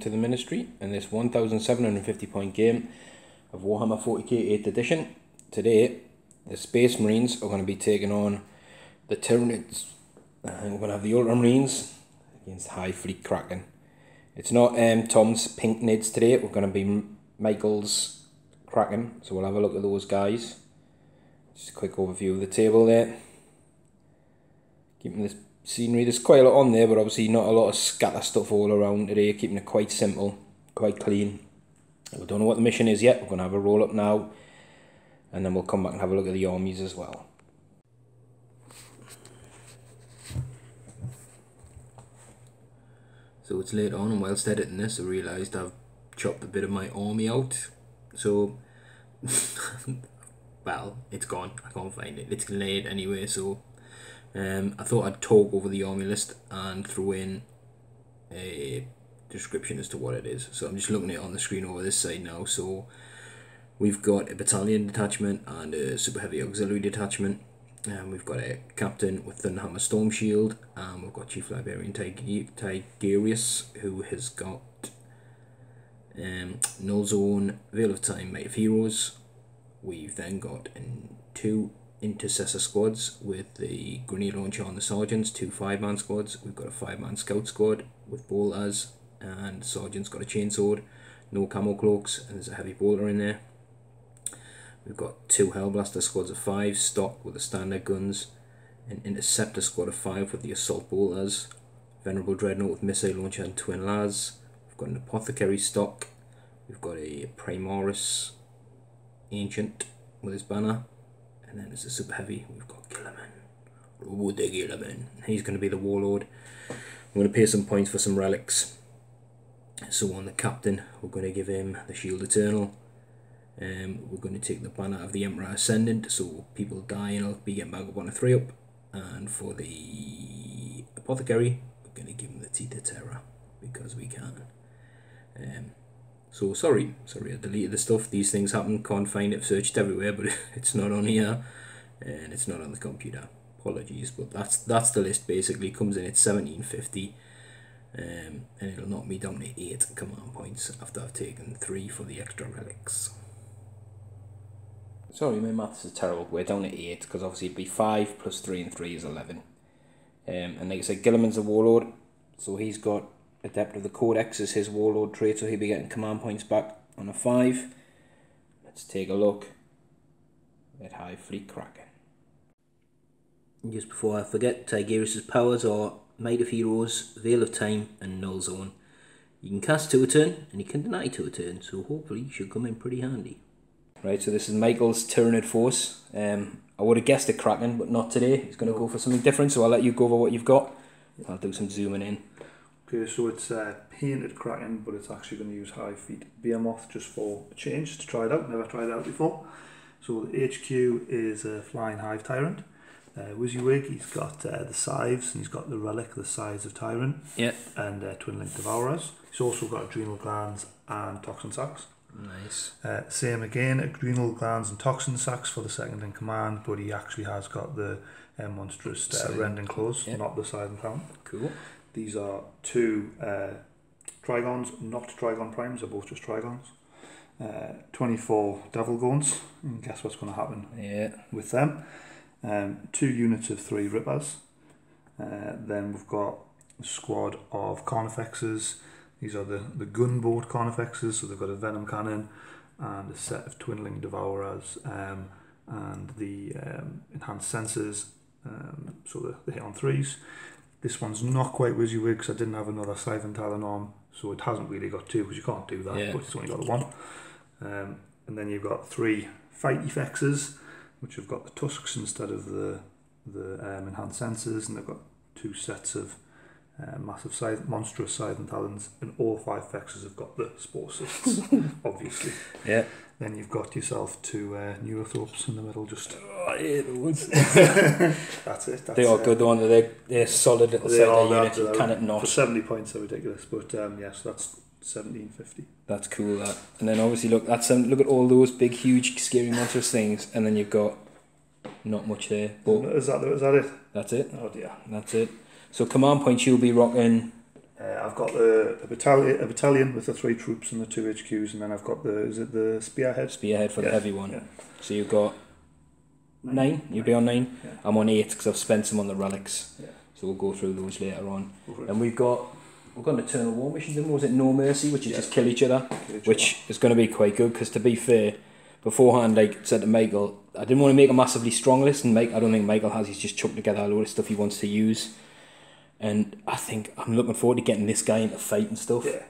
To the Ministry in this 1750 point game of Warhammer 40k 8th edition. Today, the Space Marines are going to be taking on the Tyranids. And we're going to have the Ultramarines against Hive Fleet Kraken. It's not um, Tom's Pink Nids today, we're going to be Michael's Kraken. So we'll have a look at those guys. Just a quick overview of the table there. Keeping this scenery. There's quite a lot on there, but obviously not a lot of scatter stuff all around today, keeping it quite simple, quite clean. We don't know what the mission is yet. We're going to have a roll up now, and then we'll come back and have a look at the armies as well. So it's late on, and whilst editing this, I realised I've chopped a bit of my army out. So, well, it's gone. I can't find it. It's late anyway, so um, I thought I'd talk over the army list and throw in a description as to what it is. So I'm just looking at it on the screen over this side now. So we've got a battalion detachment and a super heavy auxiliary detachment. And um, we've got a captain with Thunderhammer Storm Shield. And we've got Chief Librarian Tigurius, who has got um, Null Zone, Veil of Time, Might of Heroes. We've then got in two intercessor squads with the grenade launcher on the sergeants, two five man squads. We've got a five man scout squad with bolters, and sergeant's got a chainsword, no camo cloaks, and there's a heavy bolter in there. We've got two Hellblaster squads of five, stock with the standard guns, an interceptor squad of five with the assault bolters, venerable dreadnought with missile launcher and twin las. We've got an apothecary stock. We've got a Primaris ancient with his banner and then as a super heavy, we've got Guilliman. Roboute Guilliman. He's going to be the warlord. I'm going to pay some points for some relics. So on the captain, we're going to give him the Shield Eternal. Um, we're going to take the banner of the Emperor Ascendant, so people die and I'll be getting back up on a 3 up. And for the Apothecary, we're going to give him the Teeth of Terra, because we can. Um, so sorry, sorry I deleted the stuff. These things happen, can't find it, searched everywhere, but it's not on here and it's not on the computer. Apologies, but that's that's the list basically. Comes in at 1750 um, and it'll knock me down to 8 command points after I've taken 3 for the extra relics. Sorry, my maths is terrible. We're down at 8 because obviously it'd be 5 plus 3 and 3 is 11. Um, and like I said, Guilliman's a warlord, so he's got Adept of the Codex is his warlord trait, so he'll be getting command points back on a 5. Let's take a look at Hive Fleet Kraken. Just before I forget, Tigurius' powers are Might of Heroes, Veil of Time, and Null Zone. You can cast two a turn, and you can deny two a turn, so hopefully you should come in pretty handy. Right, so this is Michael's Tyranid Force. Um, I would have guessed a Kraken, but not today. He's going to go for something different, so I'll let you go over what you've got. I'll do some zooming in. Okay, so it's uh, painted Kraken, but it's actually going to use Hive Fleet Behemoth just for a change to try it out. Never tried it out before. So the HQ is a Flying Hive Tyrant. Uh, WYSIWYG, he's got uh, the Scythes and he's got the Relic, the Scythes of Tyrant. Yeah. And uh, Twin Link Devourers. He's also got Adrenal Glands and Toxin Sacs. Nice. Uh, same again, Adrenal Glands and Toxin Sacs for the second in command, but he actually has got the uh, monstrous uh, Rending Claws, yeah. not the Scythe and Crown. Cool. These are two uh, Trygons, not Trygon Primes, they're both just Trygons. Uh, 24 Devil Gaunts, and guess what's going to happen Yeah. with them? Um, two units of three Rippers. Uh, then we've got a squad of Carnifexes. These are the, the gunboat Carnifexes, so they've got a Venom Cannon and a set of Twinling Devourers um, and the um, enhanced sensors, um, so the, the hit on threes. This one's not quite WYSIWYG because I didn't have another Siphon Talon arm, so it hasn't really got two because you can't do that, Yeah. but it's only got the one. Um, and then you've got three Fight Effexes, which have got the tusks instead of the the um, enhanced sensors, and they've got two sets of uh, massive size, monstrous size and talons, and all five Fexes have got the spore cysts, obviously. Yeah. Then you've got yourself two uh, Neurothropes in the middle, just Oh, I hate those. that's it. That's, They are uh, good, the one that they're, they're solid at the They side are of the unit. that, You cannot For not. 70 points, they're ridiculous, but um, yes, that's 1750. That's cool. That. And then obviously look, that's um, look at all those big, huge, scary, monstrous things, and then you've got not much there. But Is that, is that it? that's it. Oh dear. That's it. So command points you'll be rocking. Uh, I've got the a battalion, a battalion with the three troops and the two HQs, and then I've got the is it the spearhead? Spearhead for the heavy one. yeah. So you've got nine. You'll be on nine. Yeah. I'm on eight because I've spent some on the relics. Yeah. So we'll go through those later on. And we've got we've got an eternal war mission. We? Was it No Mercy, which is Yeah. just kill each other, Okay, which is going to be quite good because to be fair, beforehand I said to Michael, I didn't want to make a massively strong list, and Mike, I don't think Michael has. He's just chucked together a lot of stuff he wants to use, and I think I'm looking forward to getting this guy into fight and stuff yeah,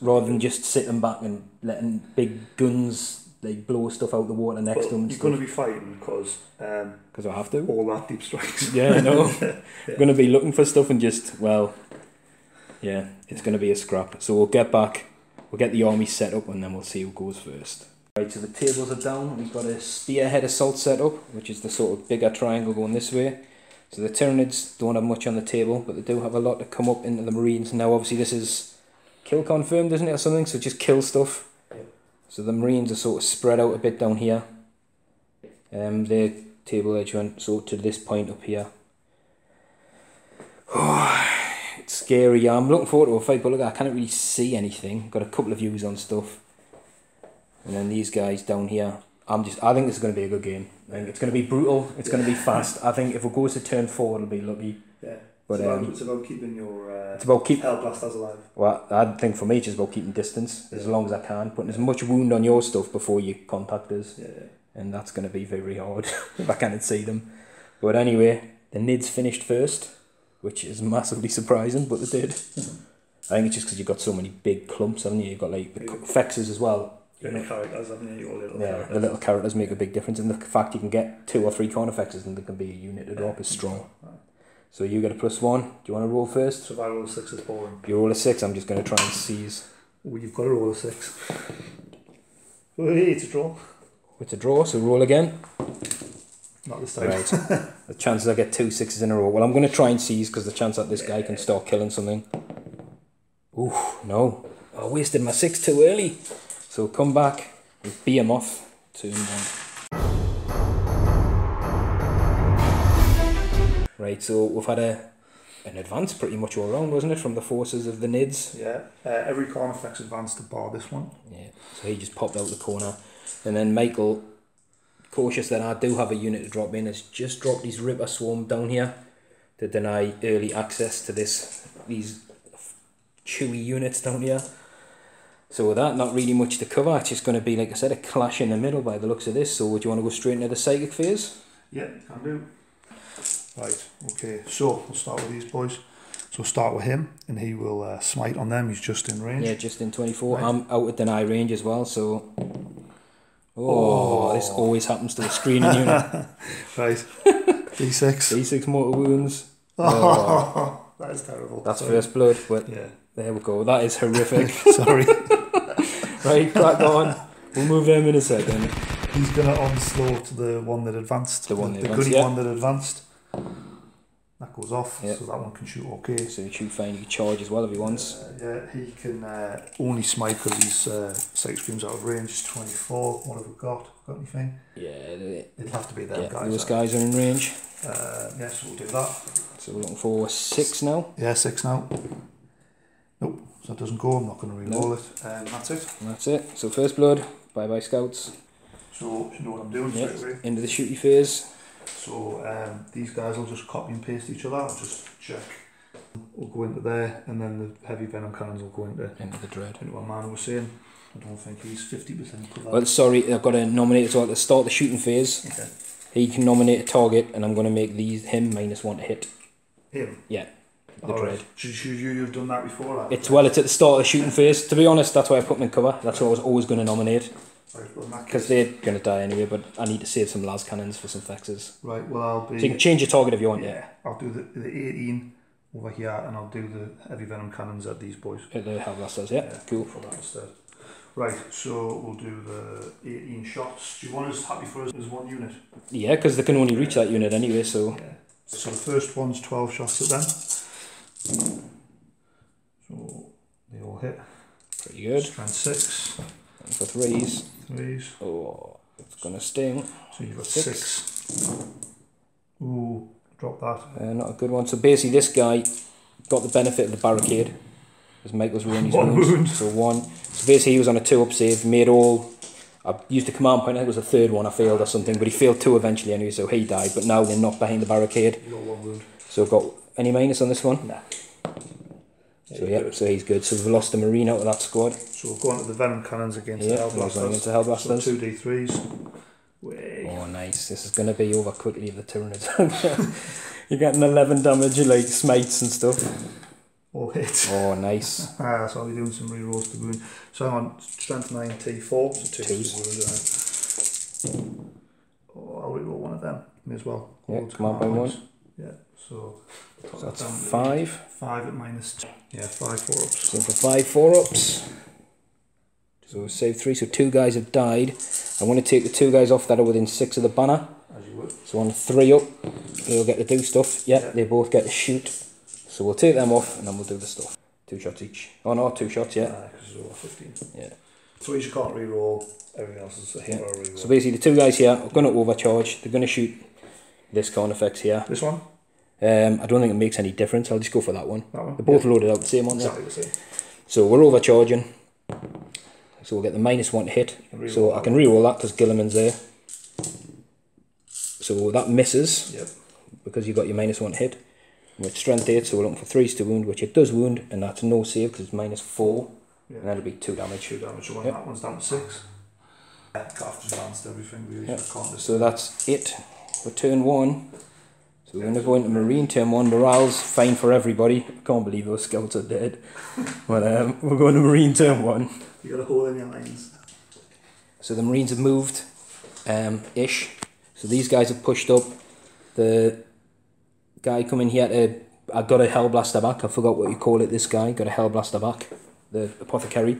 rather than just sitting back and letting big guns like blow stuff out the water next Well, to him you're going to be fighting because um, because I have to. all that deep strikes. Yeah, I know. I'm going to be looking for stuff and just, well, yeah, it's going to be a scrap. So we'll get back, we'll get the army set up and then we'll see who goes first. Right, so the tables are down. We've got a spearhead assault set up, which is the sort of bigger triangle going this way. So the Tyranids don't have much on the table, but they do have a lot to come up into the Marines. Now, obviously, this is kill confirmed, isn't it, or something? So just kill stuff. So the Marines are sort of spread out a bit down here. Um, their table edge went so to this point up here. it's scary. Yeah, I'm looking forward to a fight, but look, I can't really see anything. Got a couple of views on stuff, and then these guys down here. I'm just. I think this is going to be a good game. I think it's going to be brutal. It's going to be fast. I think if it goes to turn four, it'll be lucky. Yeah, But it's, about, um, it's about keeping your uh, it's about keep. hellblasters alive. Well, I think for me, it's just about keeping distance as long as I can, putting as much wound on your stuff before you contact us, Yeah, yeah. and that's going to be very hard if I can't see them. But anyway, the Nids finished first, which is massively surprising, but they did. I think it's just because you've got so many big clumps, haven't you? You've got like the fexes as well. Your characters, haven't you? Your little Yeah, characters. the little characters make a big difference, and the fact you can get two or three carnifexes and there can be a unit to drop is strong. Right. So you get a plus one. Do you want to roll first? Survival of six is boring. You roll a six. I'm just going to try and seize. Oh, you've got to roll a six. It's a draw. It's a draw, so roll again. Not this time. Right. the chances I get two sixes in a row. Well, I'm going to try and seize because the chance that this guy can start killing something. Ooh, no. I wasted my six too early. So come back with Behemoth turn one. Right, so we've had a an advance pretty much all round, wasn't it, from the forces of the Nids? Yeah, uh, every Carnifex advanced to bar this one. Yeah, so he just popped out the corner. And then Michael, cautious that I do have a unit to drop in, has just dropped his Ripper Swarm down here to deny early access to this these chewy units down here. So with that, not really much to cover. It's just going to be, like I said, a clash in the middle by the looks of this. So would you want to go straight into the psychic phase? Yeah, can do. Right, okay, so we'll start with these boys. So start with him, and he will uh, smite on them. He's just in range. Yeah, just in 24. Right. I'm out at deny range as well, so... Oh, this always happens to the screening unit. Right, D6. D6 mortal wounds. Oh, that is terrible. That's Sorry. first blood, but Yeah, there we go. That is horrific. sorry. Right, crack on. We'll move them in a second. He's going to onslaught the one that advanced. The one that the advanced, goody yeah. one that advanced. That goes off, Yeah. so that one can shoot okay. So you shoot fine, you can charge as well if he wants. Uh, yeah, he can uh, only smite because he's uh, sight scream's out of range. It's 24. What have we got? Got anything? Yeah, It'd have to be them yeah guys. those uh, guys are in range. Uh, yes, we'll do that. So we're looking for six now. Yeah, six now. Nope, so that doesn't go. I'm not going to re-roll it. Um, that's it. And that's it. So first blood, bye bye scouts. So you know what I'm doing Yeah, straight away. into the shooty phase. So um, these guys will just copy and paste each other. I'll just check. We'll go into there, and then the heavy venom cannons will go into Into the dread. into what man was saying. I don't think he's fifty percent covered. Well, sorry, I've got to nominate as well. To start the shooting phase, okay. he can nominate a target, and I'm going to make these him minus one to hit. Him. Yeah, the All dread. right. Should, should you you've done that before? Right? It's well, it's at the start of the shooting phase. To be honest, that's why I put them in cover. That's what I was always going to nominate because they're going to die anyway. But I need to save some las cannons for some fexes. Right. Well, I'll be. So you can change your target if you want. Yeah, yeah, I'll do the, the 18 over here, and I'll do the heavy venom cannons at these boys. at the Hellblasters. Yeah, Yeah. cool. For that instead. Right, so we'll do the 18 shots. Do you want us happy for us as one unit? Yeah, because they can only reach that unit anyway. So Yeah. So the first one's 12 shots at them. So they all hit. pretty good. Strength 6, And for threes, 3s. oh, it's gonna sting. So you've got Six. 6. Ooh, drop that. Uh, not a good one. So basically, this guy got the benefit of the barricade. Because Michael's ruined his One wounds. wound. So one. So basically, he was on a two up save, made all. I used a command point, I think it was the third one I failed or something, but he failed two eventually anyway, so he died. But now they're not behind the barricade. You got one wound. So I've got any minus on this one? Nah. So yeah, so he's good. So we've lost a marine out of that squad. So we've gone to the venom cannons against Yeah, the we're going hellblasters. So two D threes. Way. Oh, nice. This is going to be over quickly if the Tyranids. You're getting 11 damage, you like smites and stuff. All hit. Oh, nice. Ah, so I'll be doing some rerolls to wound. So hang on, strength nine T four. So two Twos. wound. Right. Oh, I'll reroll one of them. me as well. Yeah, All command point points. So. So that's down five. Five at minus two. Yeah, five four ups. So for five four ups. So save three. So two guys have died. I want to take the two guys off that are within six of the banner. As you would. So on three up, they'll get to do stuff. Yeah, Yeah. they both get to shoot. So we'll take them off and then we'll do the stuff. Two shots each. Oh no, two shots, yeah. Ah, because it's over fifteen. Yeah. Threes you can't reroll. Everything else is a Yeah. hero reroll. So basically the two guys here are going to overcharge. They're going to shoot this Carnifex here. this one. Um, I don't think it makes any difference. I'll just go for that one. That one. They're both loaded out the same on there. Exactly the same. So we're overcharging. So we'll get the minus one hit. So I can re-roll that because Guilliman's there. So that misses Yep. because you got your minus one hit. With strength 8, so we're looking for 3s to wound, which it does wound, and that's no save because it's minus 4, Yeah. and that'll be 2 damage. Two damage. So when Yep. that one's down to six. Yeah, calf just balanced everything really. Yep. so I can't just So that's it for turn 1. So we're going to go into Marine turn 1. Morale's fine for everybody. I can't believe those scouts are dead. but um, we're going to Marine turn 1. You got a hole in your lines. So the Marines have moved, um, ish. So these guys have pushed up. The guy coming here to, I got a Hellblaster back. I forgot what you call it. This guy got a Hellblaster back. The apothecary.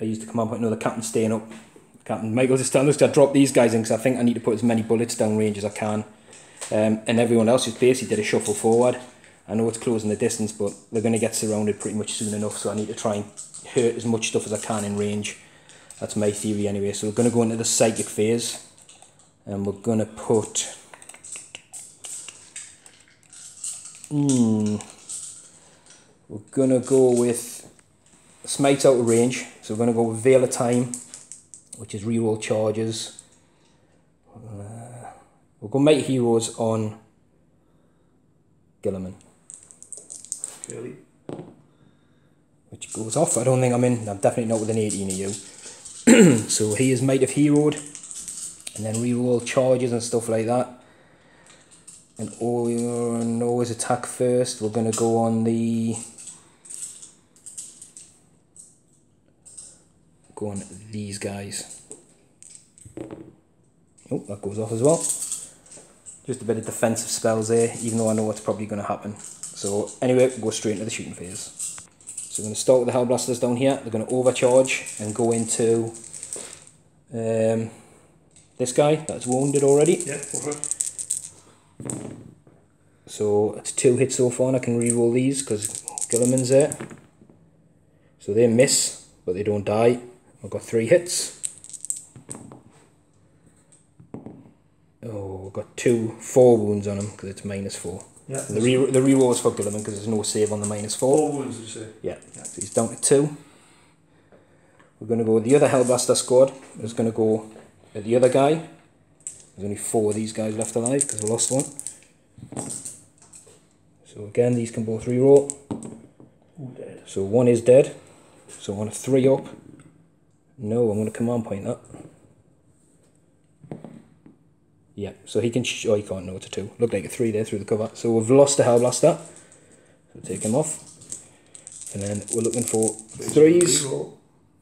I used to come up. No, the captain's staying up. Captain Michael just telling us to drop these guys in because I think I need to put as many bullets down range as I can. Um, and everyone else just basically did a shuffle forward. I know it's closing the distance, but they're going to get surrounded pretty much soon enough. So I need to try and hurt as much stuff as I can in range. That's my theory anyway. So we're going to go into the psychic phase. And we're going to put... Hmm. We're going to go with Smite out of range. So we're going to go with Veil of Time, which is reroll charges. Uh, we'll go Mighty Heroes on Guilliman, Curly. which goes off. I don't think I'm in. I'm definitely not with an 18 of you. so he is Might of Heroed. And then reroll charges and stuff like that. And all always attack first. We're going to go on the. Go on these guys. Oh, that goes off as well. Just a bit of defensive spells there, even though I know what's probably going to happen. So anyway, we'll go straight into the shooting phase. So we're going to start with the Hellblasters down here. They're going to overcharge and go into um, this guy that's wounded already. Yeah. So it's two hits so far and I can re-roll these because Guilliman's there. So they miss, but they don't die. I've got three hits. Oh, got two, four wounds on him because it's minus four. Yeah. The re the re-roll is for Guilliman because there's no save on the minus four. Four wounds, did you say? Yeah, Yeah. so he's down to two. We're going to go with the other Hellblaster squad. Is going to go at the other guy. There's only four of these guys left alive because we lost one. So again, these can both re-roll. Ooh, dead. So one is dead. So want a three up. No, I'm going to command point that. Yeah, so he can. Sh- oh, he can't. No, it's a two. Looked like a three there through the cover. So we've lost the Hellblaster. So take him off. And then we're looking for threes.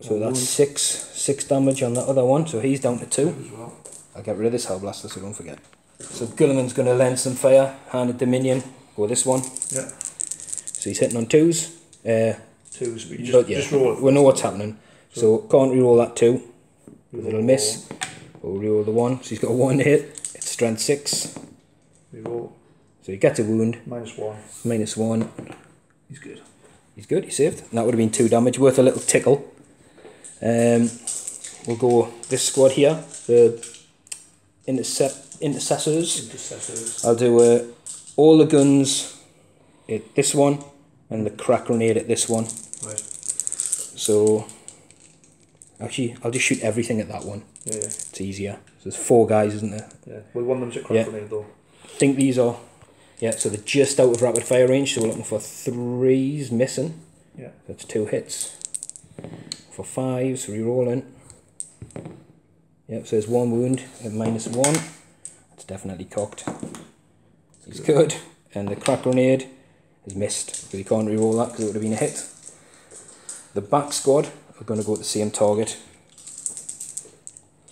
So that's six six damage on that other one. So he's down to two. Two as well. I'll get rid of this Hellblaster so don't forget. So Guilliman's going to lend some fire. Hand of Dominion. Go this one. Yeah. So he's hitting on twos. Uh, Twos, but you just, but yeah, just roll it. we know what's happening. So can't re-roll that two. It'll miss. We'll re-roll the one. So he's got a one hit. Strength six. Reroll. So he gets a wound. Minus one. Minus one. He's good. He's good. He saved. And that would have been two damage. Worth a little tickle. Um, we'll go this squad here. The intercept intercessors. Intercessors. I'll do uh, all the guns. It, this one, and the crack grenade at this one. Right. So, actually, I'll just shoot everything at that one. Yeah, yeah. It's easier. So there's four guys, isn't there? Yeah. Well, one of them's a crack Yeah. though. I think these are, yeah, so they're just out of rapid fire range, so we're looking for threes missing. Yeah. That's two hits. For fives, re-rolling. Yep, so there's one wound at minus one. It's definitely cocked. He's good. And the crack grenade is missed, so you can't re-roll that because it would have been a hit. The back squad are going to go at the same target.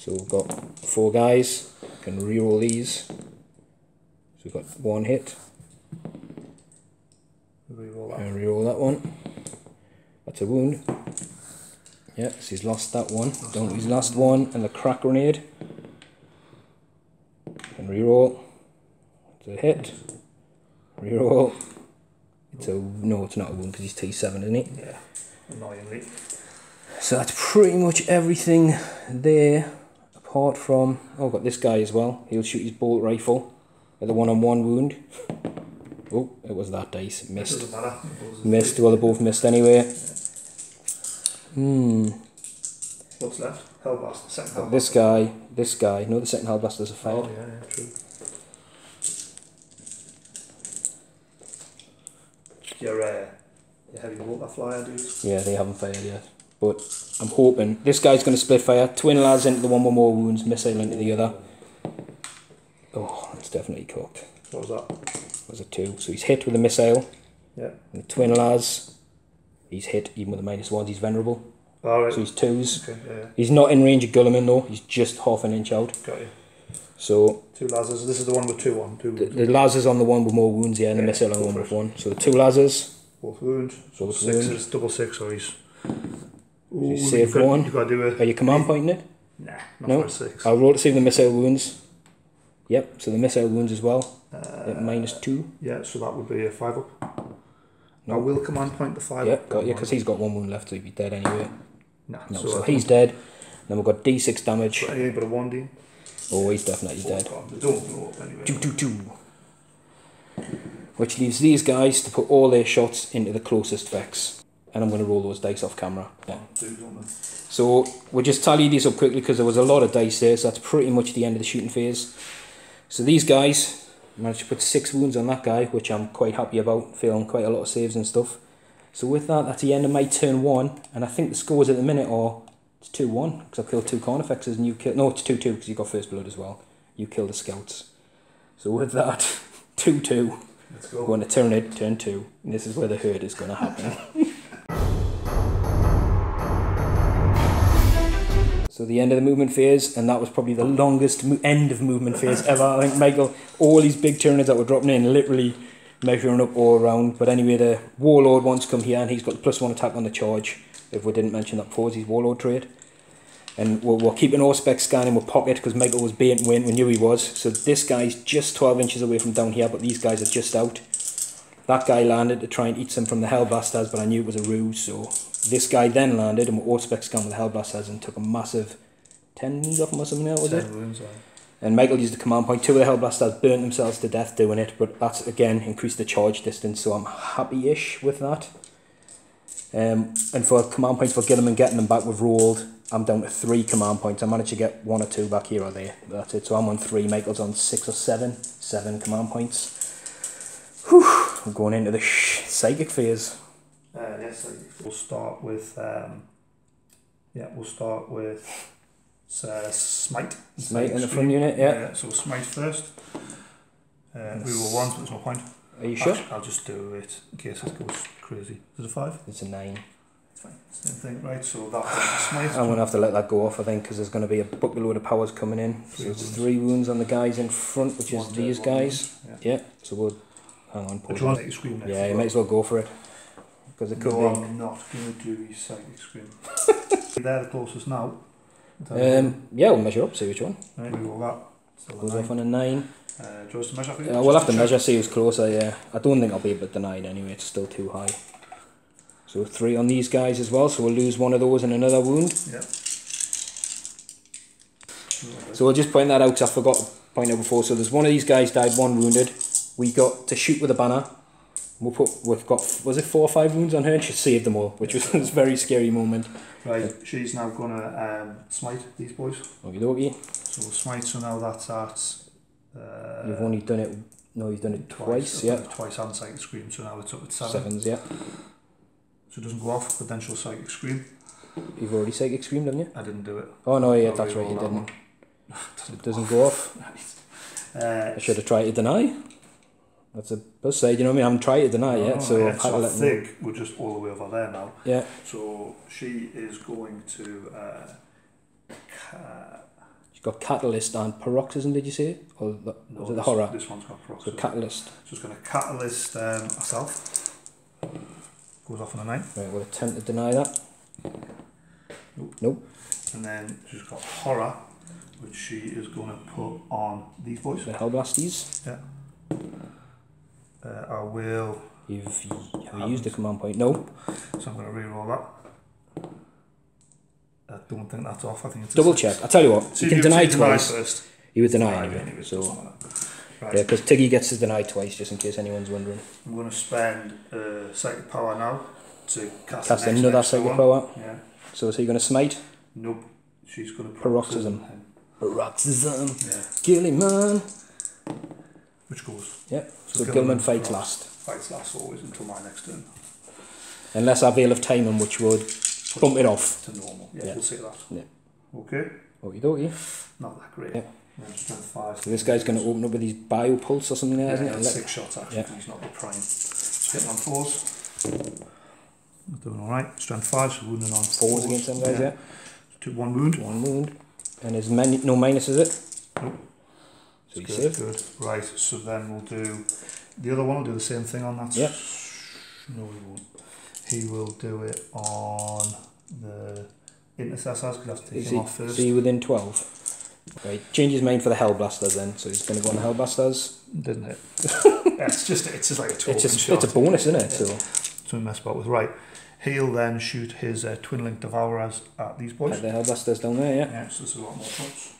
So we've got four guys, can re-roll these. So we've got one hit, Reroll that. and re-roll that one. That's a wound. Yeah, so he's lost that one. Don't he's lost one, and the crack grenade. And re-roll. It's a hit. Re-roll. It's a no, it's not a wound because he's T seven, isn't he? Yeah. Annoyingly. So that's pretty much everything there, apart from oh, I've got this guy as well. He'll shoot his bolt rifle at the one-on-one wound. Oh, it was that dice. Missed. doesn't matter. It was a Missed. Well, they both missed anyway. Hmm. What's left? Hellblast. Second Hellblast. This guy, this guy. No, the second hellblasters are Oh, fired. yeah, yeah, true. Your, uh, your heavy water flyer, dude. Yeah, they haven't fired yet. But I'm hoping this guy's going to split fire. Twin lads into the one with more wounds, missile into the other. Oh, that's definitely cooked. What was that? Was a two? So he's hit with a missile. Yeah. And the twin lads, he's hit even with the minus ones. He's venerable. All right. So he's twos. Okay, yeah, yeah. He's not in range of Guilliman though. He's just half an inch out. Got you. So Two lasers. This is the one with two on. Two the, the lasers on the one with more wounds, yeah, and the missile on the one with one. So the two lasers. Both wounds. So Both six wound. is double six, or he's. Ooh, save got- one. Got a. Are you command pointing it? Nah, not No? for six. I'll roll to see the missile wounds. Yep, so the missile wounds as well. Uh, minus two. Yeah, so that would be a five up. No. I will command point the five Yeah, up. got you, because he's got one wound left, so he'd be dead anyway. Nah, No, so, so he's dead. Then we've got D6 damage. don't- anything but a one D. Oh, he's definitely dead. They don't blow up anyway. Two, two, two. Which leaves these guys to put all their shots into the closest fex. And I'm going to roll those dice off camera. Yeah. Two, don't they? So we'll just tally these up quickly because there was a lot of dice there, so that's pretty much the end of the shooting phase. So these guys managed to put six wounds on that guy, which I'm quite happy about, feeling quite a lot of saves and stuff. So with that, that's the end of my turn one, and I think the scores at the minute are it's two one because I killed two Carnifexes and you killed no, it's two two because you got first blood as well. You killed the scouts. So with that, two two. Let's go. Going to turn it, turn two. And this is where the hurt is going to happen. so the end of the movement phase, and that was probably the longest end of movement phase ever. I think Michael, all these big turners that were dropping in, literally measuring up all around. But anyway, the Warlord wants to come here, and he's got plus one attack on the charge. If we didn't mention that before, his Warlord trade. And we're, we're keeping Auspex scanning with pocket because Michael was baiting win. We knew he was. So this guy's just 12 inches away from down here, but these guys are just out. That guy landed to try and eat some from the Hellblasters, but I knew it was a ruse. So this guy then landed and we Auspex scanned with the Hellblasters and took a massive 10 wounds off him or something, was it? Wounds, aye. And Michael used the command point. Two of the Hellblasters burnt themselves to death doing it, but that's again increased the charge distance, so I'm happy ish with that. Um, and for command points for getting them and getting them back, we've rolled. I'm down to three command points. I managed to get one or two back here or there. That's it. So I'm on three. Michael's on six or seven. Seven command points. Whew. I'm going into the sh- psychic phase. Uh, yes, we'll start with. Um, yeah, we'll start with uh, smite. Smite in the front unit, yeah. so smite first. Uh, we were ones, but there's no point. Are you sure? I'll just do it in case it goes crazy. Is it a five? It's a nine. It's fine. Same thing, right? So that one's smite. I'm going to have to let that go off, I think, because there's going to be a buckload of powers coming in. So Three it's wounds. three wounds on the guys in front, which is One these guys. Yeah. Yeah, so we'll hang on. Pause. you want to scream next? Yeah, you might as well go for it. Because it could no, be. I'm not going to do his psychic scream. They're the closest now. Um, yeah, we'll measure up, see which one. right, we will that. Goes off on a nine. Uh, do you to measure for you? Uh, we'll have to Just measure, see who's closer, yeah. I don't think I'll be able to deny it anyway, it's still too high. So three on these guys as well, so we'll lose one of those and another wound. Yeah. So we'll just point that out 'cause I forgot to point out before. So there's one of these guys died, one wounded. We got to shoot with a banner. We'll put, we've got, was it four or five wounds on her? And she saved them all, which was, was a very scary moment. Right, she's now going to um, smite these boys. Okie dokie. So we'll smite, so now that's at... Uh, You've only done it, no, you've done it twice, I've yeah. Twice and psychic scream, so now it's up at seven. Sevens, yeah. So it doesn't go off, but then she'll psychic scream. You've already psychic screamed, haven't you? I didn't do it. Oh no, yeah, that's right, you didn't. It doesn't go off. Uh, I should have tried to deny. That's a buzz side, you know what I mean? I haven't tried to deny no, yet, so yeah, I've had so to I them know. we're just all the way over there now. Yeah, So she is going to... Uh, ca- she's got catalyst and paroxysm, did you say? Or the, no, was it the this, horror? This one's got So paroxysm. catalyst. So it's going to catalyst um, herself. Goes off on a nine. Right, we'll attempt to deny that. Nope. Nope. And then she's got horror, which she is going to put on these boys. The Hellblasties. Uh, I will... You've have you used the command point? No. So I'm going to re-roll that. I don't think that's off. I think it's Double check. I tell you what, So you can you deny deny twice. first. You would deny Right, anyway. So. Right. yeah, because Tiggy gets to deny twice, just in case anyone's wondering. I'm going to spend uh, psychic power now to cast, Cast another psychic one. power. Yeah. So is he going to smite? Nope. She's going to Paroxysm. him. Paroxysm. Yeah. Guilliman. Which goes. Yeah. So So, Guilliman fights last. Fights last always until my next turn. Unless our Veil of Timing, which would bump it off. To normal. Yeah, Yeah. we'll say that. Yeah. Okay. Okie dokie. Not that great. Yeah. Yeah, strength five. So this guy's going to open up with his biopulse or something there, Yeah, isn't yeah, it? six shots actually. Yeah. He's not the prime. Hitting on fours. We're doing all right. Strength five, so wounding on Fours against them guys, yeah. Two, one wound. One wound. And his many, no minus, is it? Nope. So good, safe. good. Right, so then we'll do the other one. We'll do the same thing on that. Yeah. No, he won't. He will do it on the intercessors because I have to take Is him he, off first. is he within 12? Right, change his mind for the Hellblasters then. So he's going to go on the Hellblasters. Didn't it? yeah, it's just it's just like a token It's just shot. it's a bonus, isn't it? So So we mess about with right. He'll then shoot his uh, twin link devourers at these boys. at the Hellblasters down there, yeah. Yeah, so there's a lot more shots.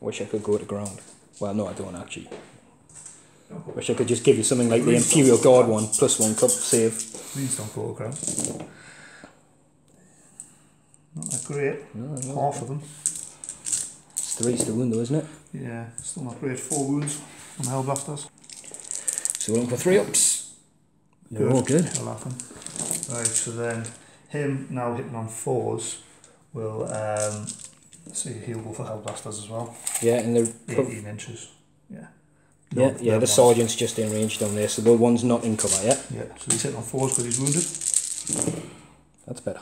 Wish I could go to ground. Well, no, I don't actually. Wish I could just give you something like the Imperial Guard one, plus one cup save. Please don't ground. Not that great. No, no. Half of them. It's three's to wound though, isn't it? Yeah, still not great. Four wounds on the Hellblasters. So we're looking for three ups. They're all good. They're laughing. Right, so then him now hitting on fours will um, see he'll go for Hellblasters as well. Yeah, and they're 18 inches. Yeah. yeah, No, yeah. them The ones. sergeant's just in range down there, so the one's not in cover. yet. Yeah, so he's hitting on fours because he's wounded. that's better.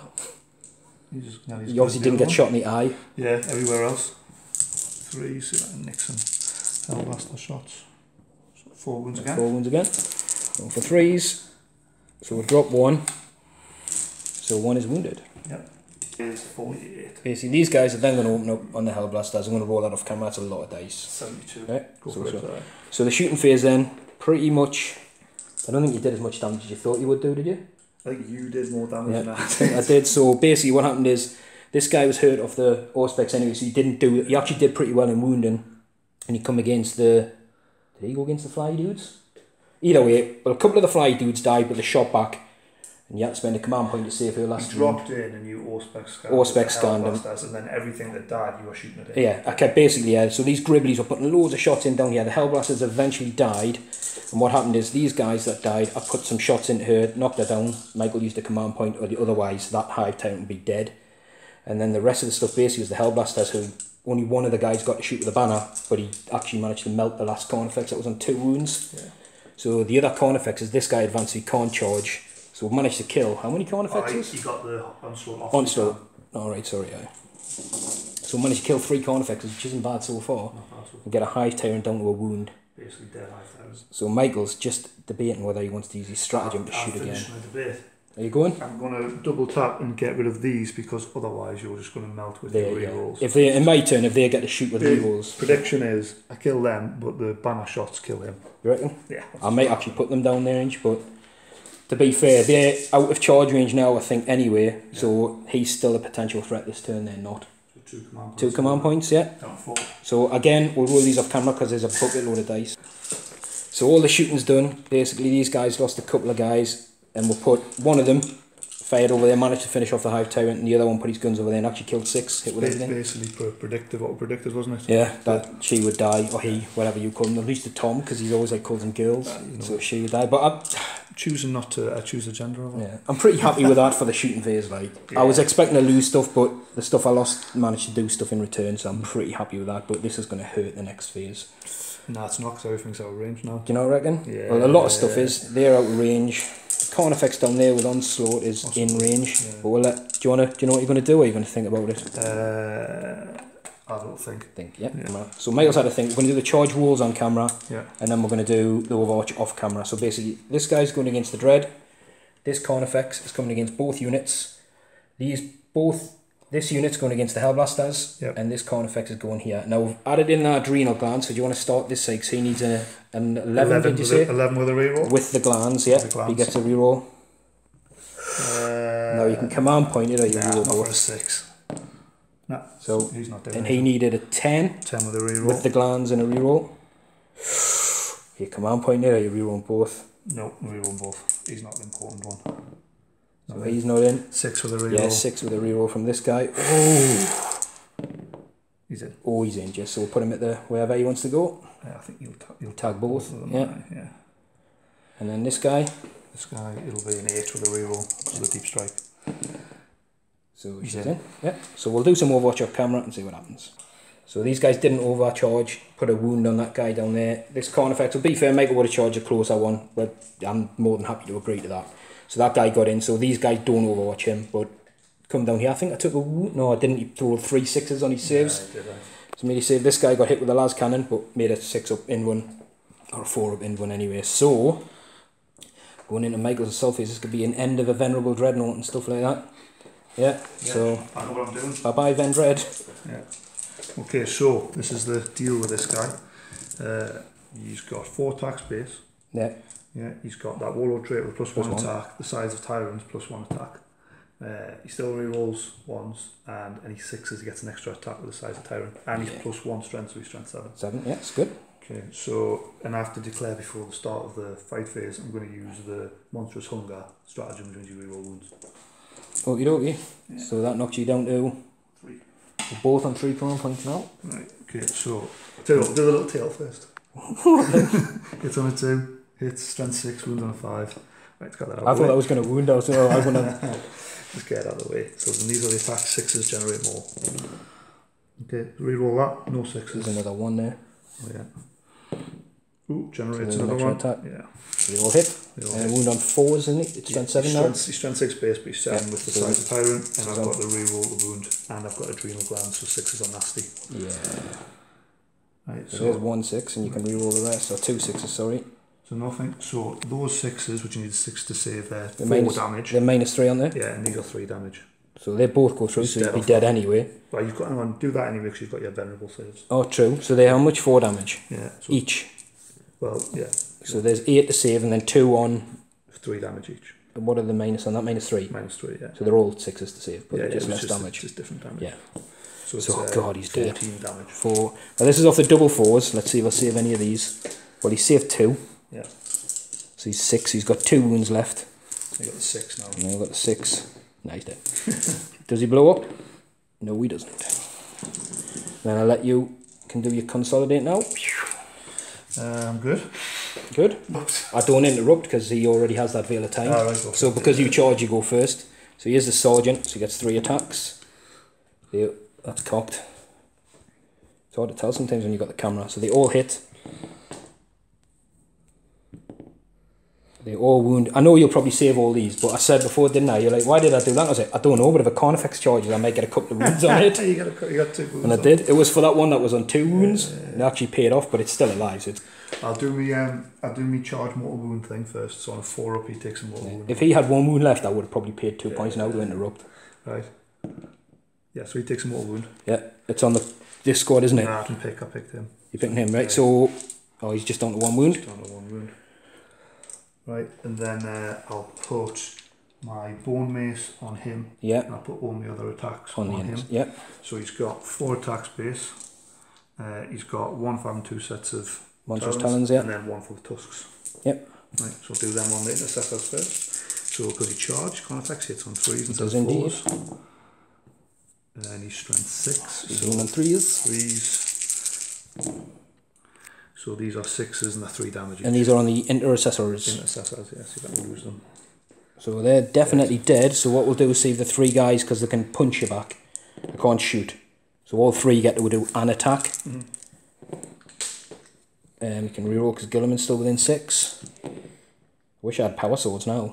He's just, now he's You obviously didn't get one. shot in the eye. Yeah, everywhere else. Three, see that Nixon. Hellblaster shots. So four wounds again. Four wounds again. Going for threes. So we'll drop one. So one is wounded. Is 48. Basically, these guys are then going to open up on the Hellblasters. I'm going to roll that off camera. That's a lot of dice. 72. Right? Go So, so, it. so the shooting phase then, pretty much. I don't think you did as much damage as you thought you would do, did you? I think you did more damage Yeah, than I did. I did. So basically, what happened is this guy was hurt off the Auspex anyway, so he didn't do. He actually did pretty well in wounding, and he come against the. Did he go against the fly dudes? Either way, well, a couple of the fly dudes died, but they shot back, and you had to spend a command point to save her You last. dropped in and you Auspex scanned. The scanned them. And then everything that died, you were shooting it in. Yeah, okay, basically, yeah. So these Gribblies were putting loads of shots in down here. The Hellblasters eventually died. And what happened is these guys that died, I put some shots into her, knocked her down. Michael used a command point, or the, otherwise that hive town would be dead. And then the rest of the stuff basically was the Hellblasters, who only one of the guys got to shoot with a banner, but he actually managed to melt the last Carnifex that was on two wounds. Yeah. So the other Carnifex is this guy advanced, he can't charge. So we managed to kill how many Oh, he, Carnifexes? he got the onslaught off. Onslaught. Alright, oh, sorry, aye. So we managed to kill three corner Carnifexes, which isn't bad so far. and get a hive tyrant down to a wound. Basically dead high thousand. So Michael's just debating whether he wants to use his stratagem to shoot again. finishing debate. Are you going? I'm going to double tap and get rid of these because otherwise you're just going to melt with There, your yeah. If they, in my turn, if they get to shoot with Big rerolls, Prediction is I kill them, but the banner shots kill him. you reckon? Yeah. I might actually put them down there, inch, but to be fair, they're out of charge range now, I think, anyway. So he's still a potential threat this turn. They're not. So two command points. Two command points, yeah. So again, we'll roll these off camera because there's a bucket load of dice. So all the shooting's done. Basically, these guys lost a couple of guys, and we'll put one of them fired over there, managed to finish off the hive tyrant, and the other one put his guns over there and actually killed six, hit with everything. basically pre- predicted what predicted, wasn't it? Yeah, that she would die, or he, whatever you call him. At least the Tom, because he's always like calls them girls. Uh, you know. So she would die. But I'm, Choosing not to uh, choose a gender of yeah, I'm pretty happy with that for the shooting phase. Like I was expecting to lose stuff, but the stuff I lost managed to do stuff in return. So I'm pretty happy with that. But this is going to hurt the next phase. No, it's not because everything's out of range now. Do you know what I reckon? Yeah. Well, a lot of stuff is they're out of range. Carnifex down there with onslaught is in range. Yeah. But we'll let. Do you wanna? Do you know what you're gonna do? Or are you gonna think about it? Uh, I don't think. Think. Yeah. Yeah. So Michael's had to think. We're gonna do the charge walls on camera, Yeah. and then we're gonna do the Overwatch off camera. So basically, this guy's going against the Dread. This Carnifex is coming against both units. These both. This unit's going against the Hellblasters, Yep. and this Carnifex is going here. Now we've added in the adrenal gland. So do you want to start this side? 'Cause he needs a an eleven. did you with say? A, 11 with a reroll. With the glands, yeah. The glands. He gets a reroll. Uh, Now you can command point it or you nah, reroll for a both. 6. No, So, he's not doing and it. he needed a 10 10 with a reroll. with the glands and a reroll. You command point it or you reroll both. no, reroll both. He's not the important one. So he's not in. 6 with a reroll. Yeah, 6 with a reroll from this guy. Oh, He's in. oh he's in just so we'll put him at the wherever he wants to go. Yeah, I think you'll, ta- you'll Tag both. of them. Yeah. aye, yeah. And then this guy. This guy, it'll be an 8 with a reroll. So the deep strike. So He's in. in. Yeah. So we'll do some overwatch off camera and see what happens. So these guys didn't overcharge, put a wound on that guy down there. This Carnifex, to be fair, Michael would have charged a closer one, but I'm more than happy to agree to that. So that guy got in, so these guys don't overwatch him, but come down here. I think I took a. No, I didn't. He threw three sixes on his saves. Yeah, I. So made save. This guy got hit with a las cannon, but made a six up in one, or a four up in one anyway. So, going into Michael's and selfies, this could be an end of a venerable dreadnought and stuff like that. Yeah, so I know what I'm doing. bye bye Ven Dread. Yeah. Okay, so this is the deal with this guy. Uh, he's got four attack space. Yeah, Yeah, he's got that warlord trait with plus, Plus one, one. attack, the size of tyrants plus one attack. Uh, he still rerolls ones, and any sixes he gets an extra attack with the size of tyrant, and he's Yeah. plus one strength, so he's strength seven. seven. Yeah, it's good. Okay, so and I have to declare before the start of the fight phase, I'm going to use the monstrous hunger stratagem, which means you reroll wounds. Okie dokie. Yeah. So that knocks you down to Three. we're both on three prone points now. Right. Okay, so tell you what, do the little tail first. Hits on a two, hits strength six, wounds on a five. Right, got that out I thought the that was going to wound us. So I was gonna. Just get it out of the way. So these are the attack sixes generate more. Okay, reroll that. No sixes. There's another one there. Oh, yeah. Ooh, generates So another one. attack. Yeah. So they all hit. they all And hit. wound on fours, isn't it? It's strength seven now. Strength, strength six base, but he's seven Yeah, with the so size of tyrant, and I've got the reroll the wound, and I've got adrenal glands, so sixes are nasty. Yeah. Right, So there's one six, and you can reroll the rest. Or two sixes, sorry. So nothing. So those sixes, which you need six to save, there, The four minus- damage. They're minus three on there. Yeah, and these are three damage. So they both go through, so you'd be dead anyway. Well, you've got hang on, do that anyway because you've got your venerable saves. Oh, true. So they how much? Four damage Yeah. So, each. well, yeah, So there's eight to save, and then two on. three damage each. And what are the minus on that? Minus three. Minus three, yeah. So they're all sixes to save, but yeah, just yeah, less just, damage. Just different damage. Yeah. So, So, uh, God, he's dead. 14 damage. Four. Well, this is off the double fours. Let's see if I save any of these. Well, he saved two. Yeah. So he's six. He's got two wounds left. You got the six now. I've got the six. Now he's dead. Does he blow up? No, he doesn't. Then I'll let you can do your consolidate now. Um, good. Good. I don't interrupt because he already has that veil of time. Ah, right, So because you charge, you go first. So here's the sergeant. So he gets three attacks. That's cocked. It's hard to tell sometimes when you've got the camera. So they all hit. They all wound. I know you'll probably save all these, but I said before, didn't I? You're like, why did I do that? I was like, I don't know, but if a Carnifex charges, I might get a couple of wounds on it. you got a, you got two wounds And I did. It was for that one that was on two wounds. It actually paid off, but it's still alive. So it's, I'll do me um I'll do me charge mortal wound thing first. So on a four up he takes a mortal wound. if he had one wound left, I would have probably paid two points now to interrupt. Right. Yeah, so he takes a mortal wound. Yeah, it's on the this squad, isn't it? Nah, I can pick I picked him. You're picking him, right? So, oh, he's just on to one wound. Just on a one wound. Right, and then uh, I'll put my bone mace on him Yeah, and I'll put all my other attacks on on, him. Yeah, So he's got four attacks base. Uh, he's got one and two sets of Monstrous talons, yeah. And then one for the tusks. Yep. Right, so I'll do them on the intercessors first. So because he charged, Carnifex hits on threes instead does indeed. fours. And he's strength six. He's so on threes. threes. So these are sixes and they're three damage. And these are on the intercessors. intercessors, yes, you don't lose them. So they're definitely dead. So what we'll do is save the three guys because they can punch you back. They can't shoot. So all three get to do an attack. Mhm. Um, you can reroll because Guilliman's still within six. I wish I had power swords now.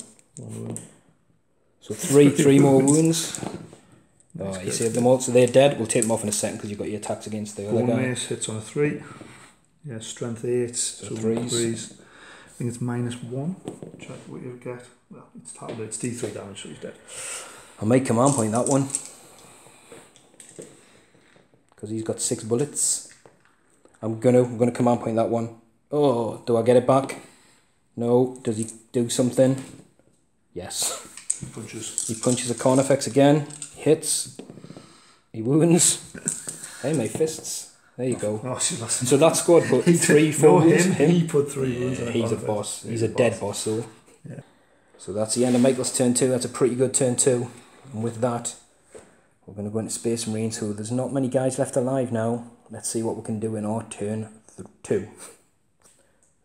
So three, three more wounds. Oh, you saved them all. So they're dead. We'll take them off in a second because you've got your attacks against the other Bone guy. mace hits on a three. Yeah, strength eight. So, threes. threes. I think it's minus one. Check what you get. Well, it's tablet. It's D3 damage, so he's dead. I might command point that one. Because he's got six bullets. I'm gonna I'm gonna command point that one. Oh, do I get it back? No. Does he do something? Yes. He punches. He punches a Carnifex again. Hits. He wounds. hey, my fists. There you go. Oh. So that squad put three, no, four wounds. him, He put three Yeah, he's a boss. He's, a, dead boss, though. Yeah. So that's the end of Michael's turn two. That's a pretty good turn two. And with that, we're going to go into Space Marine. So there's not many guys left alive now. Let's see what we can do in our turn two.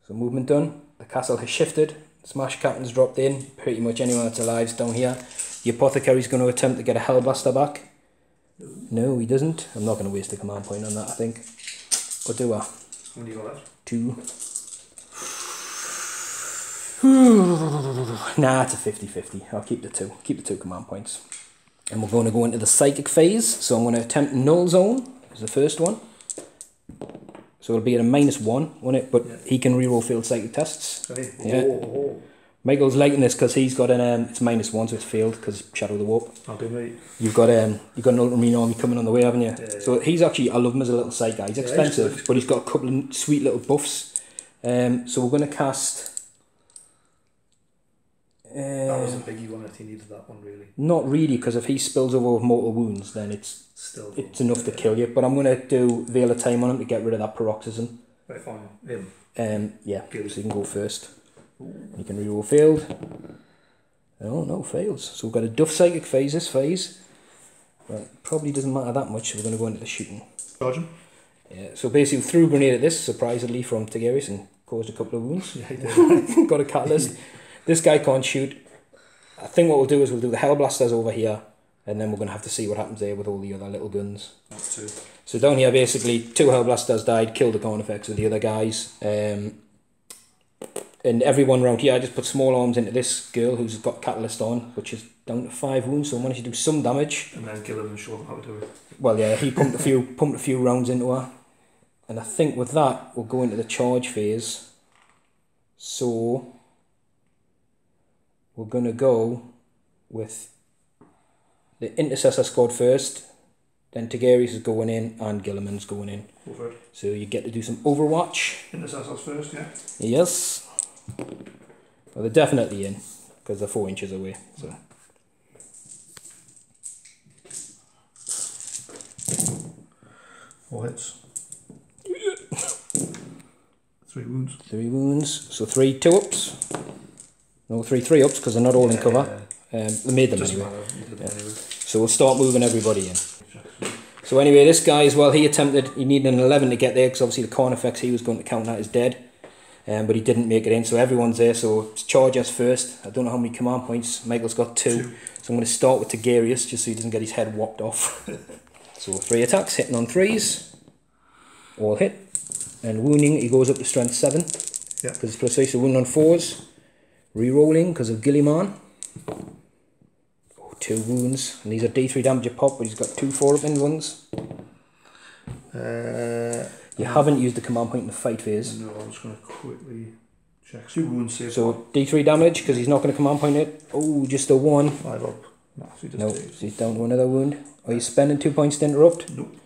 So movement done. The castle has shifted. Smash Captain's dropped in. Pretty much anyone that's alive is down here. The Apothecary's going to attempt to get a Hellblaster back. No, he doesn't. I'm not going to waste a command point on that, I think. Or do I? Do you got left? two. nah, it's a 50 50. I'll keep the two. Keep the two command points. And we're going to go into the psychic phase. So I'm going to attempt Null Zone as the first one. So it'll be at a minus one, won't it? But Yeah. he can reroll field psychic tests. Hey. Yeah. Oh, oh, oh. Michael's liking this because he's got an um, it's minus one, so it's failed because Shadow the Warp. oh. I'll do me. You've got um, you've got an Ultramarine army coming on the way, haven't you? Yeah. So he's actually I love him as a little side guy. He's Yeah, expensive, good. but he's got a couple of sweet little buffs. Um, so we're going to cast. That was a Uh, biggie one if he needed that one, really. not really, because if he spills over with mortal wounds, then it's Still. it's enough to kill you. But I'm going to do Veil of Time on him to get rid of that paroxysm. Right, fine. Him. Um, yeah, Good. so you can go first. You can reroll failed. Oh no, fails. So we've got a Duff Psychic phase this phase. Well, probably doesn't matter that much. So we're going to go into the shooting. Charge him. Yeah, so basically threw a grenade at this, surprisingly, from Tigurius and caused a couple of wounds. Yeah, he did. Got a catalyst. this guy can't shoot. I think what we'll do is we'll do the Hellblasters over here, and then we're going to have to see what happens there with all the other little guns. That's two. So down here, basically, two Hellblasters died, killed the Carnifex with the other guys. Um, and everyone around here, I just put small arms into this girl who's got Catalyst on, which is down to five wounds, so I managed to do some damage. And then kill him and show how to do it. Well, yeah, he pumped a few pumped a few rounds into her, and I think with that we'll go into the charge phase. So we're gonna go with the intercessor squad first, then Tigurius is going in and Guilliman's going in. It. So you get to do some Overwatch. Intercessors first, yeah. Yes. Well, they're definitely in because they're four inches away. So Four hits. Three wounds. three wounds. So three two ups. No, three three ups because they're not all in cover. Um, they made them anyway. matter. You did them anyway. So we'll start moving everybody in. So anyway, this guy as well, he attempted, he needed an 11 to get there because obviously the Carnifex he was going to count that as dead. Um, but he didn't make it in, so everyone's there. So it's Chargers first. I don't know how many command points. Michael's got two. Two. So I'm going to start with Tigurius just so he doesn't get his head whopped off. so three attacks, hitting on threes. All hit. And wounding, he goes up to strength seven. Yeah. Because it's plus three, so wound on fours. Re-rolling because of Guilliman. Oh, two wounds. And these are D3 damage a pop, but he's got two four up in ones. Uh, You haven't used the command point in the fight phase. no, I'm just going to quickly check. Two wounds saved. So D3 damage because he's not going to command point it. Oh, just a one. Five up. No, so he No, so he's down to another wound. Are you spending two points to interrupt? Nope.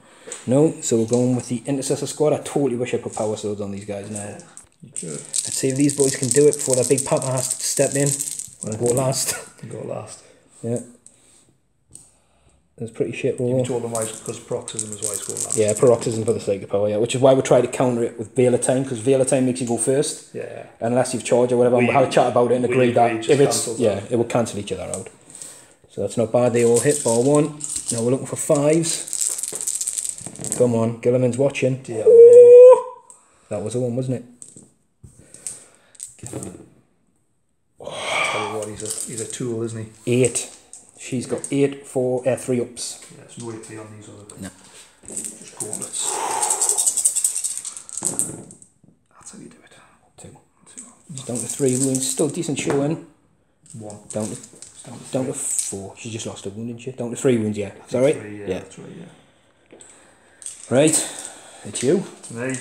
No, so we're going with the intercessor squad. I totally wish I put power swords on these guys now. You could. Let's see if these boys can do it before that big papa has to step in and go last. You go last. yeah. It's pretty shit You roll. told them why, because paroxysm is why it's going that. Yeah, paroxysm for the sake of power, yeah. Which is why we try to counter it with Veil of Time, because Veil of Time makes you go first, Yeah. unless you've charged or whatever. We- we had a chat about it and agreed, that if it's, yeah, it will cancel each other out. So that's not bad. They all hit bar one. Now we're looking for fives. Come on, Guilliman's watching. That was the one, wasn't it? Tell you what, he's a, he's a tool, isn't he? Eight. She's got eight, four, uh, three ups. Yeah, there's no AP on these other No. Just gauntlets. That's how you do it. Two. Two. She's down to three wounds. Still decent showing. One. Down to down to down to four. She just lost a wound, didn't she? Down to three wounds, yeah. I Is that right? Three, yeah, Yeah. That's right, yeah. Right. It's you. Me.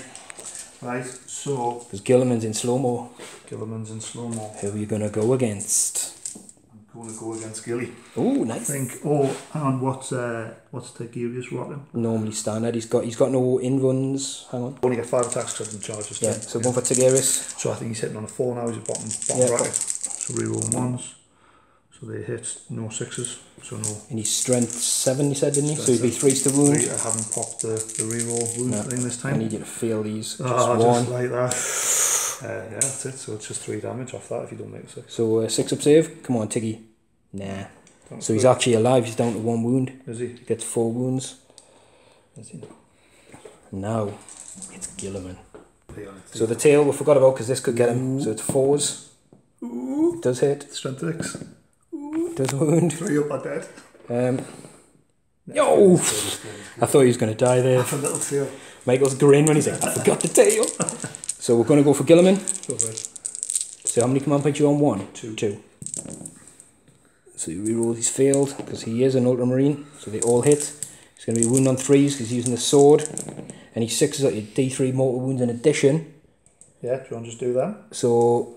Right, so Because Guilliman's in slow mo. Guilliman's in slow mo. Who are you going to go against? Going to go against Gilly. Oh, I nice. think. Oh, hang on. What's uh, what's Tigurius rocking? Normally standard. He's got he's got no invulns. Hang on. Only get five attacks because of charges. Yeah. ten. So one for Tigurius. So I think he's hitting on a four now. He's a bottom bottom Yeah, bracket. So reroll ones. So they hit no sixes. So no. And he's strength seven. He said, didn't he? So he'd be threes to wound. Three. I haven't popped the the reroll wound No. thing this time. I need you to feel these. Just Oh, one. just like that. Uh, yeah, that's it. So it's just three damage off that if you don't make six. So uh, six up save. Come on, Tiggy. Nah. That's So he's good. actually alive. He's down to one wound. Is he? He gets four wounds. Is he? Now it's Guilliman. So the tail we forgot about because this could get him. So it's fours. Ooh. Does hit. Strength six. Does wound. Three up at dead. Um, Yo! I thought he was going to die there. Half a little tail. Michael's grin when he's like, I forgot the tail. so we're going to go for Guilliman. Go for it. So how many command points you on? One? Two. Two. So he rerolls he's failed because he is an ultramarine. So they all hit. He's going to be wound on threes because he's using the sword. And he sixes at your D3 mortal wounds in addition. Yeah, do you want to just do that? So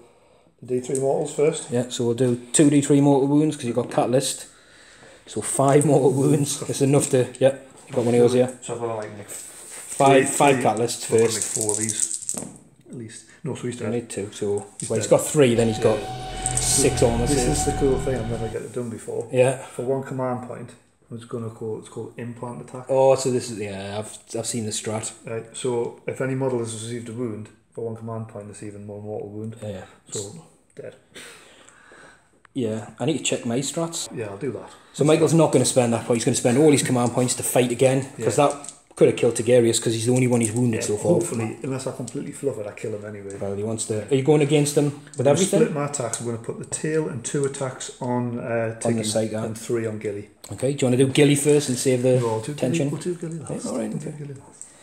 D3 mortals first. Yeah, so we'll do two D3 mortal wounds because you've got catalyst. So five mortal wounds. It's enough to. Yeah, you got one of yours here. So I've got to like make Five, Three- five three. catalysts so I've got to first. make four of these. At least. No, so he's I dead. need two. So He's well, he's dead. got three. Then he's got six on the This save. is the cool thing I've never get it done before. Yeah. For one command point, it's gonna call it's called implant attack. Oh, so this is yeah. I've I've seen the strat. Right. So if any model has received a wound for one command point, it's even more mortal wound. Yeah. So dead. Yeah. I need to check my strats. Yeah, I'll do that. So Michael's not going to spend that point. He's going to spend all his command points to fight again because that could have killed Tigurius because he's the only one he's wounded Yeah, so far. hopefully, unless I completely fluff it, I kill him anyway. Well, he wants to. Are you going against him with I'm everything? Split my attacks. I'm going to put the tail and two attacks on uh, On the Tiggy side, and three on Gilly. Okay. Do you want to do Gilly first and save the? No, tension. Gilly, we'll do Gilly last. Yeah, all right, okay.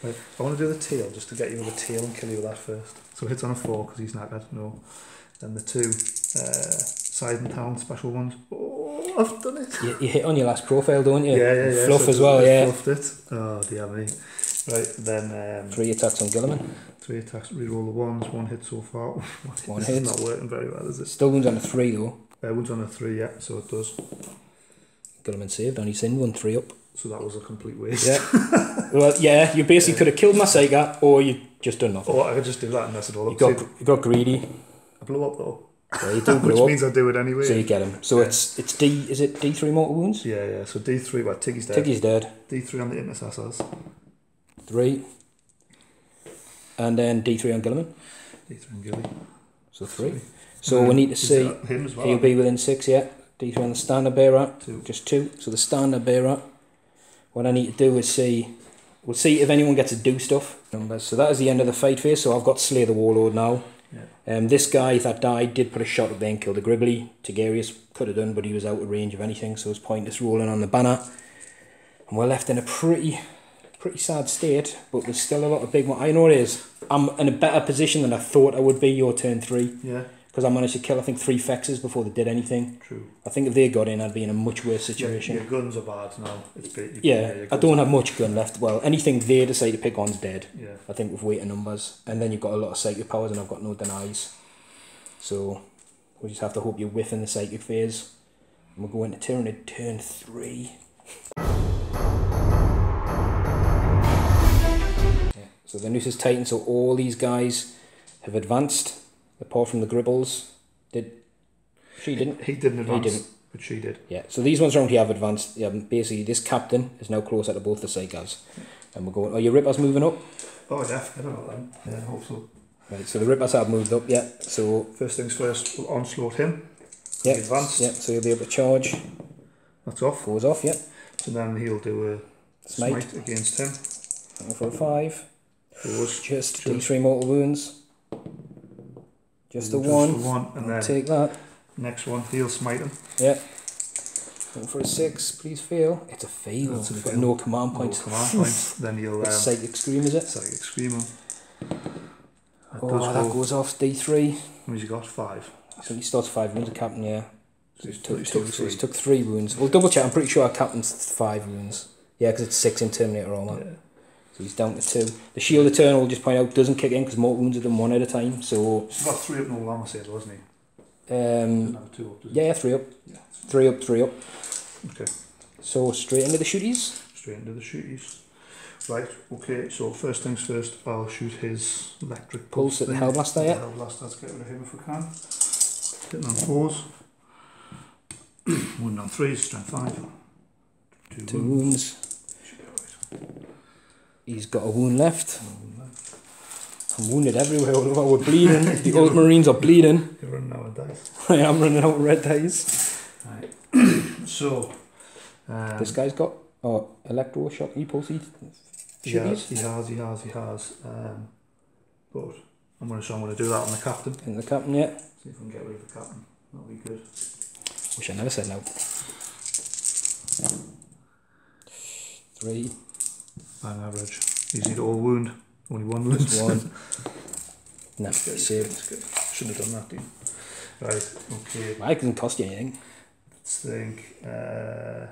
Right, I want to do the tail just to get you with the tail and kill you with that first. So hits on a four because he's not knackered. No. Then the two uh, side and town special ones. Oh, I've done it. You, you hit on your last profile, don't you? Yeah, yeah, yeah. Fluff so as well, yeah. Fluffed it. Oh, dear me. Right, then um, Three attacks on Guilliman. three attacks. Reroll the ones. One hit so far. One hit. One hit. is not working very well, is it? Still wounds on a three though. Uh, one's on a three, yeah, so it does. Guilliman saved on his in one three up. So that was a complete waste. Yeah. well, yeah. You basically could have killed my Sega or you just done nothing. Or I could just do that and mess it all You up. got See, you got greedy. I blew up though. Yeah, you do Which up. means I do it anyway. So you get him. So Yeah. it's it's D. Is it D three mortal wounds? Yeah, yeah. So D three, well, Tiggy's dead. Tiggy's dead. D three on the intercessors. Three. And then D three on Guilliman. D three on Gilly. So three. Three. So we need to see. him as well. He'll be within six, yeah. D three on the standard bearer. Two. Just two. So the standard bearer. What I need to do is see. We'll see if anyone gets to do stuff. So that is the end of the fight phase. So I've got Slay the Warlord now. Yeah. Um, this guy that died did put a shot up there and killed the Gribbly. Tigurius could have done, but he was out of range of anything, so it's pointless rolling on the banner. And we're left in a pretty, pretty sad state, but there's still a lot of big. Mo- I know it is. I'm in a better position than I thought I would be. Your turn three, Yeah, because I managed to kill I think three fexes before they did anything. true. I think if they got in, I'd be in a much worse situation. your guns are bad now. It's bit, Yeah, your I don't have much gun left. Well, anything they decide to pick on's dead. Yeah, I think with weight and numbers, and then you've got a lot of psychic powers, and I've got no denies. So we just have to hope you're in the psychic phase. And we'll go into Tyranid turn three. Yeah, so the noose is tightened, so all these guys have advanced, apart from the Gribbles. Did she didn't? he didn't advance. He didn't. But she did. Yeah, so these ones around here have advanced. Yeah, basically, this captain is now closer to both the Psykers. And we're going, are your Rippers moving up? Oh, yeah, I don't know them. Yeah, I hope so. Right, so the Rippers have moved up, yeah. So, First things first, we'll onslaught him. yeah, Advanced. yeah, so you'll be able to charge. That's off. Goes off, yeah. And then he'll do a Smite. smite, against him. Going for a five. Goes. Just Just- D3 mortal wounds. Just the one. the one. And then Take that. next one, he'll smite him. Yeah. Going for a six. Please fail. It's a fail. That's a fail. no command No points. command points. then you'll. um, It's psychic scream, is it? psychic scream him. That Oh, does that go. goes off D3. How many's he got? Five. So he starts five wounds, a captain, yeah. So he's, Took he's two, took so three. he's took three wounds. We'll double check. I'm pretty sure our captain's five wounds. Yeah, because it's six in Terminator armor. Yeah. So he's down to two. The shield eternal, we'll just point out, doesn't kick in because more wounds are than one at a time. So, He's got three up no armor save, wasn't he? um, two up, yeah, three up. Yeah. Three up, three up. Okay. So straight into the shooties. Straight into the shooties. Right, okay, so first things first, I'll shoot his electric Pulse at the. Hellblaster, yeah. Hellblaster, let's get rid of him if we can. Hitting on fours. One on threes, strength five. Two, Two wounds. wounds. Should be alright. He's got a wound left. One wound left. I'm wounded everywhere. all over. We're bleeding. the old Marines are bleeding. You're running out of dice. I am running out of red dice. Right. so, um, This guy's got oh, electroshock e-pulse he has, he has, he has, he has. Um, but I'm going to show I'm going to do that on the captain. in the captain yet. See if we can get rid of the captain. That'll be good. Wish I never said no. Three, Bang average. Easy to all wound. Only one wound. just one. No, That's good. saved. That's good. Shouldn't have done that, dude. Right, okay. Well, it doesn't cost you anything. Let's think. Uh.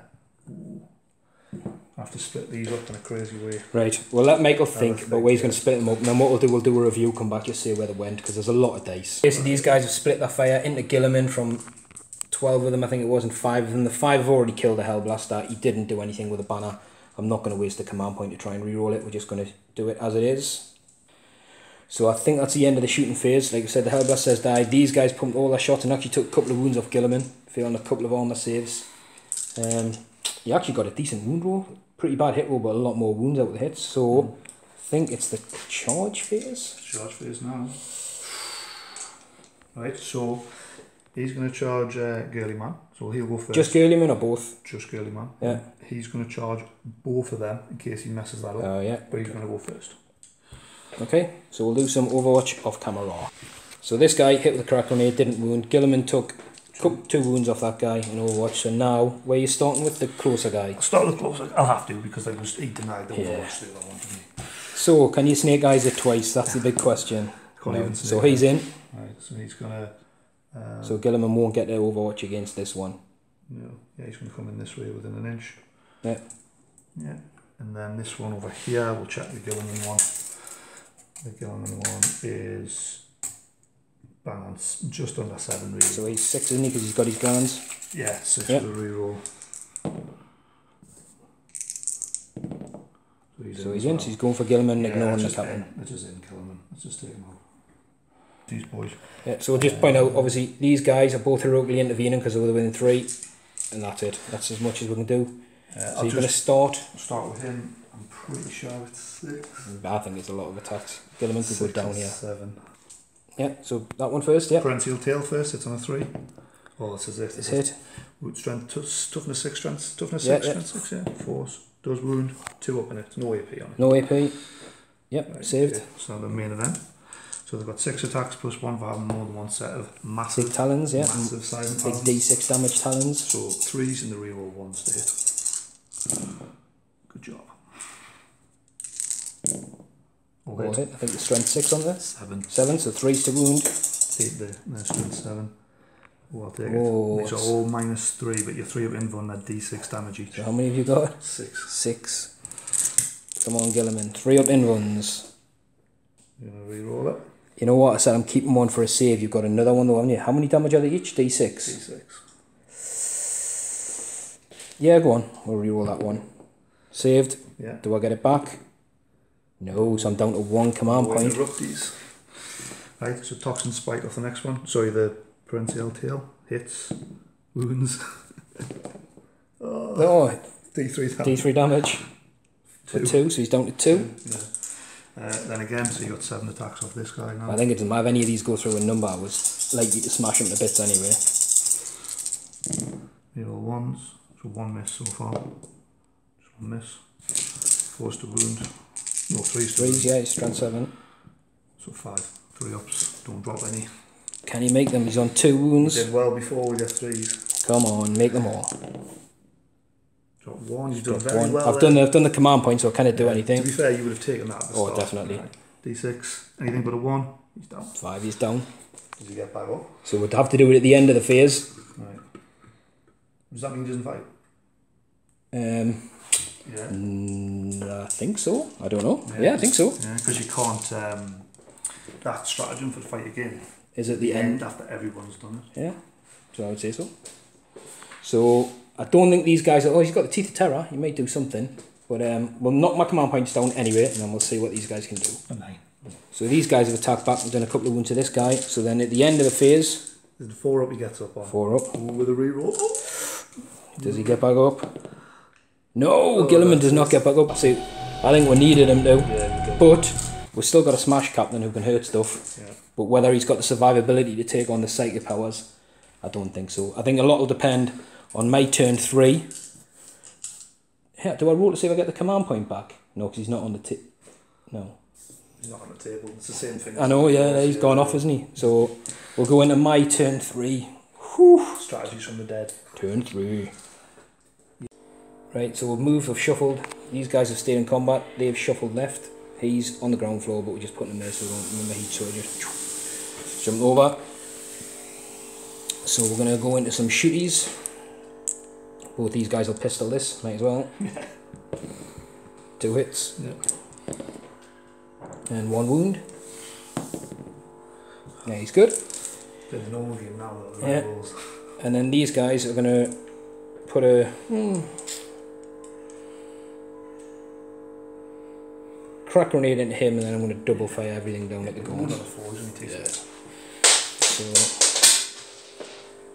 I have to split these up in a crazy way. Right, well let Michael Have think about where he's going to split them up. And then what we'll do, we'll do a review, come back, just see where they went, because there's a lot of dice. Basically, these guys have split their fire into Guilliman from 12 of them, I think it was, and 5 of them. The 5 have already killed the Hellblaster. He didn't do anything with a banner. I'm not going to waste the command point to try and re-roll it. We're just going to do it as it is. So I think that's the end of the shooting phase. Like I said, the Hellblaster has died. These guys pumped all their shots and actually took a couple of wounds off Guilliman, failing a couple of armor saves. Um, he actually got a decent wound roll. Pretty bad hit roll, but a lot more wounds out of the hits. So I think it's the charge phase. Charge phase now. Right, so he's going to charge uh, Girly Man. So he'll go first. Just Guilliman or both? Just Girly Man. Yeah. He's going to charge both of them in case he messes that up. Oh yeah. but he's going to go first. Okay, so we'll do some Overwatch off camera. So this guy hit with a crack grenade, didn't wound. Guilliman took two wounds off that guy in Overwatch. So now, where you starting with the closer guy? I'll start with closer. I'll have to because I was he denied the Yeah. Overwatch thing I wanted me. So can you snake eyes it twice? That's the big question. Can't No. So he's in. Right, so he's going to. Um, So Guilliman won't get the Overwatch against this one. No, yeah, he's going to come in this way within an inch. Yeah. Yeah. And then this one over here, we'll check the Guilliman one. The Guilliman one is s- just under seven really. So he's six, isn't he? Because he's got his guns. yeah, six for the reroll. So he's So as he's in. So he's going for Guilliman, Yeah, ignoring the captain. in. It's in Guilliman. Let's just take him out. These boys. Yeah, so we'll just point out, obviously, these guys are both heroically intervening because they were within three. And that's it. That's as much as we can do. Uh, So I'll you're going to start. start with him. I'm pretty sure it's six. I think it's a lot of attacks. Guilliman could go down here. Seven. Yeah, so that one first, yeah. Parental tail first, it's on a three. Oh, it's as if It's hit. Wood strength, toughness six, strength, toughness Yeah, six, yeah. strength six, yeah. Force. Does wound, two up in it, no AP on it. No AP. Yep, Right, saved. okay, So the main event. So they've got six attacks plus one for having more than one set of massive, Big talons, yeah. massive silent Big talons. D6 damage talons. So threes in the reroll ones to hit. Good job. All hit. hit. I think the strength 6 on this. Seven. Seven, so threes to wound. Eight there, no strength seven. Oh, I'll take Whoa, it. These are it's- all minus three, but you're three up invuln at d6 damage each. So how many have you got? Six. Six. Come on, Guilliman. Three up invulns. You're gonna re-roll it. You know what? I said I'm keeping one for a save. You've got another one though, haven't you? How many damage are they each? D6. D6. Yeah, go on. We'll reroll that one. Saved. Yeah. Do I get it back? No, so I'm down to one command point. the rookies. Right, so toxin spike off the next one. Sorry, the parental tail hits, wounds. Oh, D3 damage. D3 damage. For Two. two, so he's down to two. Yeah. Uh, then again, so you got seven attacks off this guy now. I think it doesn't matter if any of these go through a number. I was likely to smash them to bits anyway. You roll ones, so one miss so far. Just one miss. Fours to wound. No, threes to Threes, wound. yeah, he's strength seven. So five. Three ups. Don't drop any. Can he make them? He's on two wounds. did well before we get threes. Come on, make them all. Drop one. You've done very one. well. I've there. done the, I've done the command point, so I kind of do To anything. be fair, you would have taken that at the Oh, start. definitely. Right. D6. Anything but a one. He's down. Five, he's down. Does he get back up? So we'd have to do it at the end of the phase. Right. Does that mean he doesn't fight? Um, Yeah. mm, I think so. I don't know. Yeah. Yeah, I think so. Yeah, because you can't. Um, that stratagem for the fight again. Is it the end? after everyone's done it. Yeah, so I would say so. So I don't think these guys are. Oh, he's got the Teeth of Terra. He may do something, but um, we'll knock my command points down anyway, and then we'll see what these guys can do. A nine. So these guys have attacked back and done a couple of wounds to this guy. So then at the end of the phase, There's the four up he gets up on. four up. Ooh, with a reroll. Does he get back up? No, Oh, Guilliman does not get back up. See, I think we needed him to, Yeah, but we've still got a smash captain who can hurt stuff. Yeah. But whether he's got the survivability to take on the psychic powers, I don't think so. I think a lot will depend on my turn three. Yeah, do I roll to see if I get the command point back? No, because he's not on the tip. No. He's not on the table. It's the same thing. I know, yeah, he's gone off, isn't he? So we'll go into my turn three. Whew. Strategies from the dead. Turn three. Right, so we'll move, we've shuffled. These guys have stayed in combat. They've shuffled left. He's on the ground floor, but we're just putting him there so we don't remember heat, so we just jump over. So we're going to go into some shooties. Both these guys will pistol this, might as well. Two hits Yeah. and one wound. Yeah, he's good. Did the normal game now though. Yeah. rolls. And then these guys are going to put a. Hmm, crack grenade into him, and then I'm going to double fire everything down at the One on guns. the fours and he takes Yeah. So,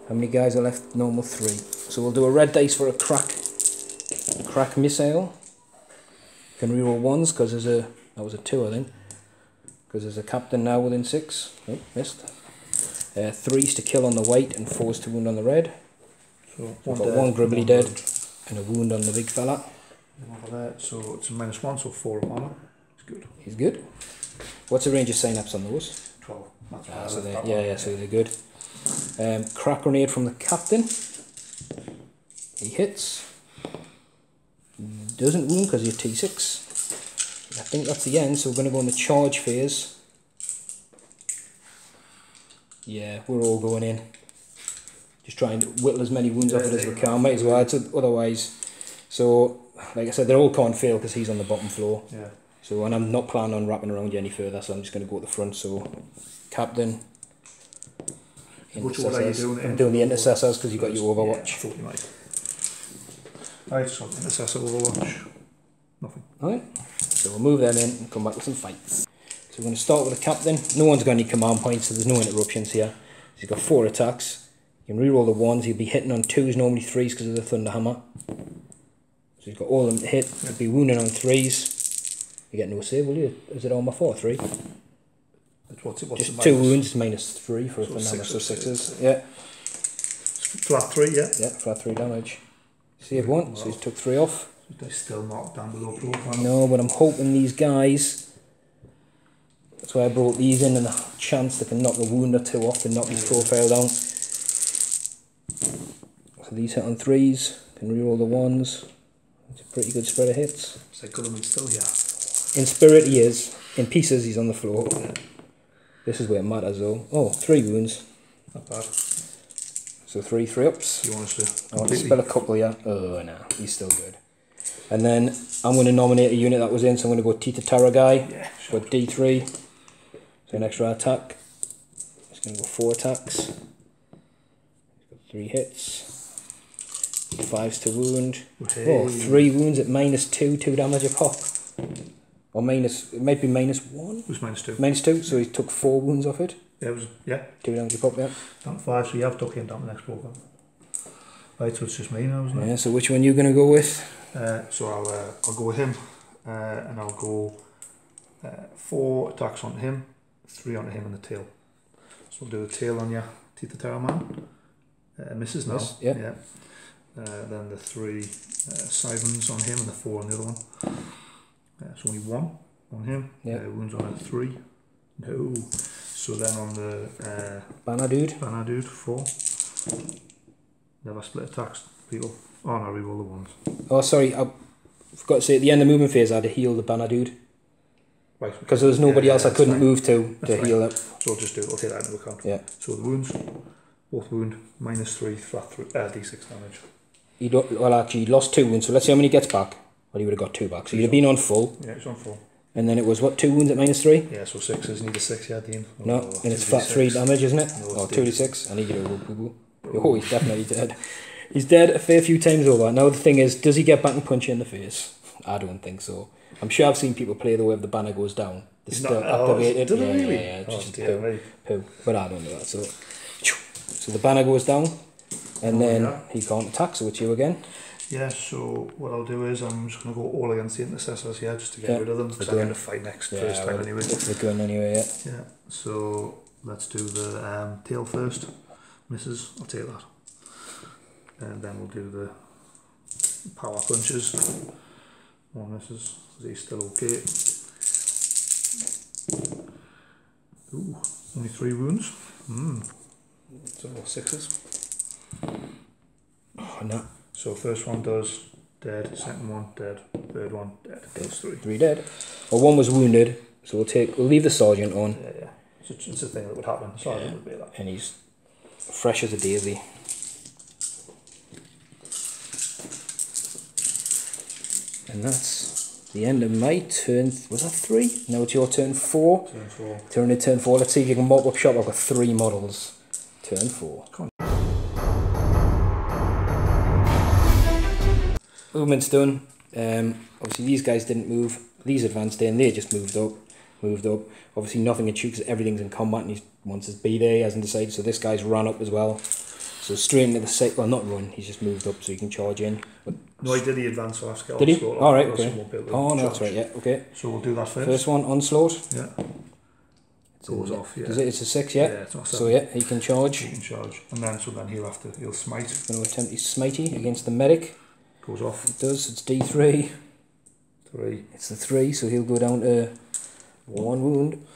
how many guys are left? Normal three. So we'll do a red dice for a crack, crack missile. Can reroll ones because there's a that was a two I think. Because there's a captain now within six. Oh, missed. Uh, threes to kill on the white and fours to wound on the red. So got dead, one gribbly dead. wound. and a wound on the big fella. Over there. So it's a minus one, so four of armor. It's good. He's good. What's the range of sign-ups on those? Twelve. That's Ah, so yeah, one. yeah, so they're good. Um, crack grenade from the captain. He hits. Doesn't wound because he's T6. I think that's the end, so we're going to go in the charge phase. Yeah, we're all going in. Just trying to whittle as many wounds off it as we can. Might as well, otherwise. So, like I said, they all can't fail because he's on the bottom floor. Yeah. So, and I'm not planning on wrapping around you any further, so I'm just going to go at the front. So, captain. Which one are you doing? I'm doing the intercessors because you got your Overwatch. Yeah, I thought you might. Right, overwatch. Nothing. Alright, so we'll move them in and come back with some fights. So we're going to start with the captain. No one's got any command points, so there's no interruptions here. So He's got four attacks. You can reroll the ones. He'll be hitting on twos, normally threes because of the thunder hammer. So he's got all of them to hit. He'll be wounding on threes. You get no save, will you? Is it on my four, three? What's it? What's Just two wounds, minus three for a So thunder hammer, so sixes. six. Yeah, Flat three, yeah. yeah, flat three damage. Save one, so he's took three off. They're still not down below profile. No, but I'm hoping these guys. That's why I brought these in, and a chance they can knock a wound or two off and knock his profile down. So these hit on threes, can reroll the ones. It's a pretty good spread of hits. So Guilliman's still here. In spirit, he is. In pieces, he's on the floor. This is where it matters, though. Oh, three wounds. Not bad. So three, three ups. You want us to oh, I want to spell a couple here. Oh, no, he's still good. And then I'm going to nominate a unit that was in, so I'm going to go Tita Terra guy. Yeah, So D3, so an extra attack. He's going to go four attacks. He's got three hits. Fives to wound. Hey. Oh, three wounds at minus two, two damage a pop. Or minus, it might be minus one. It was minus two. Minus two, so he took four wounds off it. Yeah, it was, yeah, Two damage a pop, yeah. down to five, so you have him down the next profile. Right, so it's just me now, isn't it? Yeah, so which one are you going to go with? Uh, so I'll uh, I'll go with him, uh, and I'll go uh, four attacks on him, three on him and the tail. So we'll do the tail on you, Tita Terra Man. Uh, misses now. Miss, yeah. yeah. Uh, then the three uh, on him and the four on the other one. Uh, so only one on him. Yeah. Uh, wounds on a three. No. So then on the uh, Banner dude. Banner dude, four. Never split attacks, people. Oh no, reroll the ones. Oh, sorry, I forgot to say at the end of the movement phase I had to heal the Banner dude Right. because there was nobody Yeah, else I couldn't fine. move to That's to fine. heal it. So I'll just do okay that into account. Yeah. So the wounds, both wound minus three flat three, uh, d6 damage. He lo- well actually he lost two wounds, so let's see how many he gets back. Well, he would have got two back, so he'd have been on full, Yeah, it's on full. And then it was what two wounds at minus three. Yeah, so sixes need a six. Yeah, Dean. No, Oh, and it's flat three damage, isn't it? No, oh, it's two d6. six. I need you to roll boo boo. Oh, he's definitely dead. He's dead a fair few times over. Now the thing is, does he get back and punch you in the face? I don't think so. I'm sure I've seen people play the way the banner goes down. They're He's still not- oh, activated. it yeah, really? yeah, yeah, Oh, just dear poo, poo. But I don't know that. So, so the banner goes down, and Oh, then yeah. he can't attack. So it's you again. Yeah, so what I'll do is I'm just going to go all against the intercessors here just to get Yeah, rid of them because I'm going to fight next Yeah, first time well, anyway. The gun anyway. Yeah. Yeah, so let's do the um, tail first. Misses, I'll take that. And then we'll do the power punches. One misses, is he still okay? Ooh, only three wounds. Hmm. So sixes. Oh, no, So first one does dead, second one dead, third one dead. That's three. three dead. Well, one was wounded, so we'll take. We'll leave the sergeant on, Yeah, yeah. It's a, it's a thing that would happen. Sorry, Yeah. would be that. and he's fresh as a daisy. And that's the end of my turn. Was that three? Now it's your turn four. Turn four. Turn to turn four. Let's see if you can mop up shop. I've got three models. Turn four. Movement's done. Um, obviously these guys didn't move. These advanced in. They just moved up. Moved up. Obviously nothing in because everything's in combat and he wants his B day. Hasn't decided. So this guy's run up as well. So straight into the site. Well, not run. He's just moved up so he can charge in. But No, he did the advance last skill. Did he? All right, okay. Oh no, that's right. Yeah. Okay. So we'll do that first. First one onslaught. Yeah. Goes off, yeah. It? It's a six. Yeah. it's not So yeah, he can charge. He can charge. And then, so then he'll have to, he'll smite. He's Going to attempt his smitey against the medic. Goes off. It does. It's D three. Three. It's the three, so he'll go down to one wound.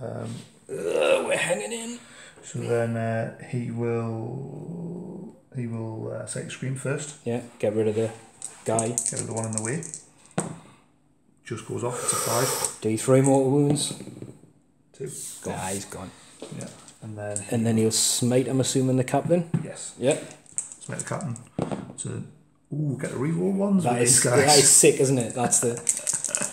Um, Ugh, we're hanging in. so then uh, he will, he will uh, set scream first. Yeah. Get rid of the guy. Get rid of the one in the way. Just goes off. It's a five. D three mortal wounds. Two. Gone. Ah, he's gone. Yeah. And then, he- And then he'll smite. I'm assuming the captain. yes. Yeah. Smite the captain. So, ooh, get the reroll ones That is these guys. that is sick, isn't it? That's the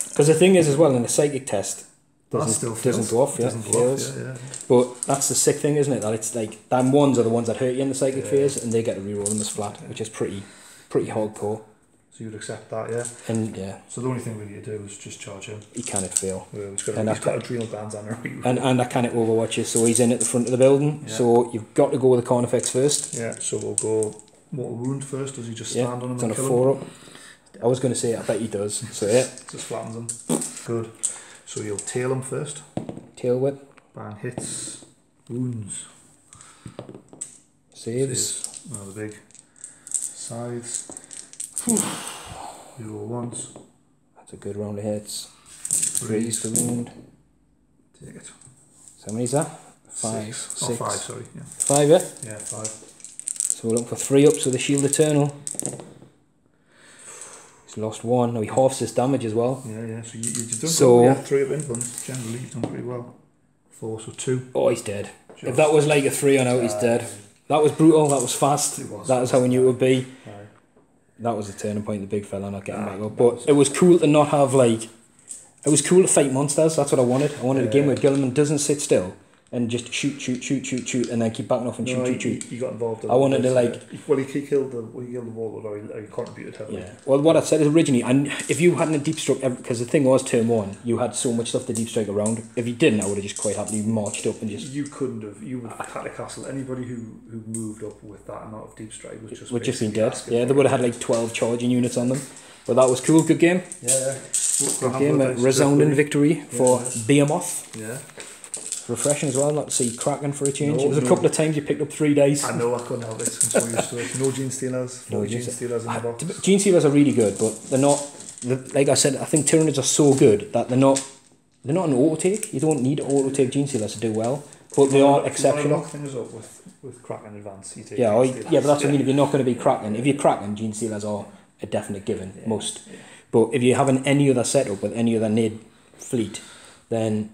because the thing is as well in the psychic test doesn't still doesn't go off. Yeah, Doesn't go off, yeah, yeah. But that's the sick thing, isn't it? That it's like them ones are the ones that hurt you in the psychic Yeah. phase, and they get to reroll them as flat, which is pretty pretty hardcore. So you'd accept that, yeah. And yeah, So the only thing we need to do is just charge him. he cannot fail. Well, He's got, And a, he's I've got adrenal glands on her. And and I cannot overwatch you, so he's in at the front of the building. Yeah. So you've got to go with the Carnifex first. Yeah, so we'll go mortal wound first. Does he just Yeah, stand on him it's on a and kill four him? up. I was going to say I bet he does. So yeah, Just flattens him. Good. So you'll tail him first. tail whip Bang hits. Wounds. saves. Saves. Another big. Sides. You roll once. That's a good round of hits. Raise the wound. Take it. So how many's that? Oh, five, Six. Oh, six. five, sorry. Yeah. Five, yeah. Yeah, five. So we're looking for three ups so the shield eternal. He's lost one. Now he halves his damage as well. Yeah, yeah. So you, you, you've done So- yeah, three of influence. Generally, you've done pretty well. Four, so two. Oh, he's dead. Sure. If that was like a three on out, he's dead. That was brutal. That was fast. It was That was how we knew it would be. That was the turning point. The big fella not getting Ah, back up. But it was cool to not have like. It was cool to fight monsters. That's what I wanted. I wanted a game where Guilliman doesn't sit still. And just shoot, shoot, shoot, shoot, shoot, and then keep backing off and shoot, no, shoot, he, shoot. You got involved. I wanted to, like- uh, well, he, he killed the he killed the wall, or he, he contributed heavily. Yeah. Well, what I said is originally, and if you hadn't a deep stroke, because the thing was turn one, you had so much stuff to deep strike around. If you didn't, I would have just quite happily marched up and just You couldn't have. You would have had to castle. Anybody who who moved up with that amount of deep strike was just would just been dead. Yeah, they would have had like twelve charging units on them. But that was cool. Good game. Yeah, yeah. Good game. A resounding victory for Yeah. Behemoth. Yeah. Refreshing as well. Not to see cracking for a change. No, There was a couple of times you picked up three days. I know I couldn't help it. I'm so used to it. No Genestealers. No No Genestealers in the box. Genestealers are really good, but they're not. The, like I said, I think Tyranids are so good that they're not. They're not an auto take. You don't need auto take Genestealers to do well, but they are exceptional. lock things up with with Kraken advance. You take Yeah, oh, or, yeah, but that's what I mean. If you're not going to be cracking, if you're cracking, Genestealers are a definite given, Yeah, most. yeah. But if you're having any other setup with any other NID fleet, then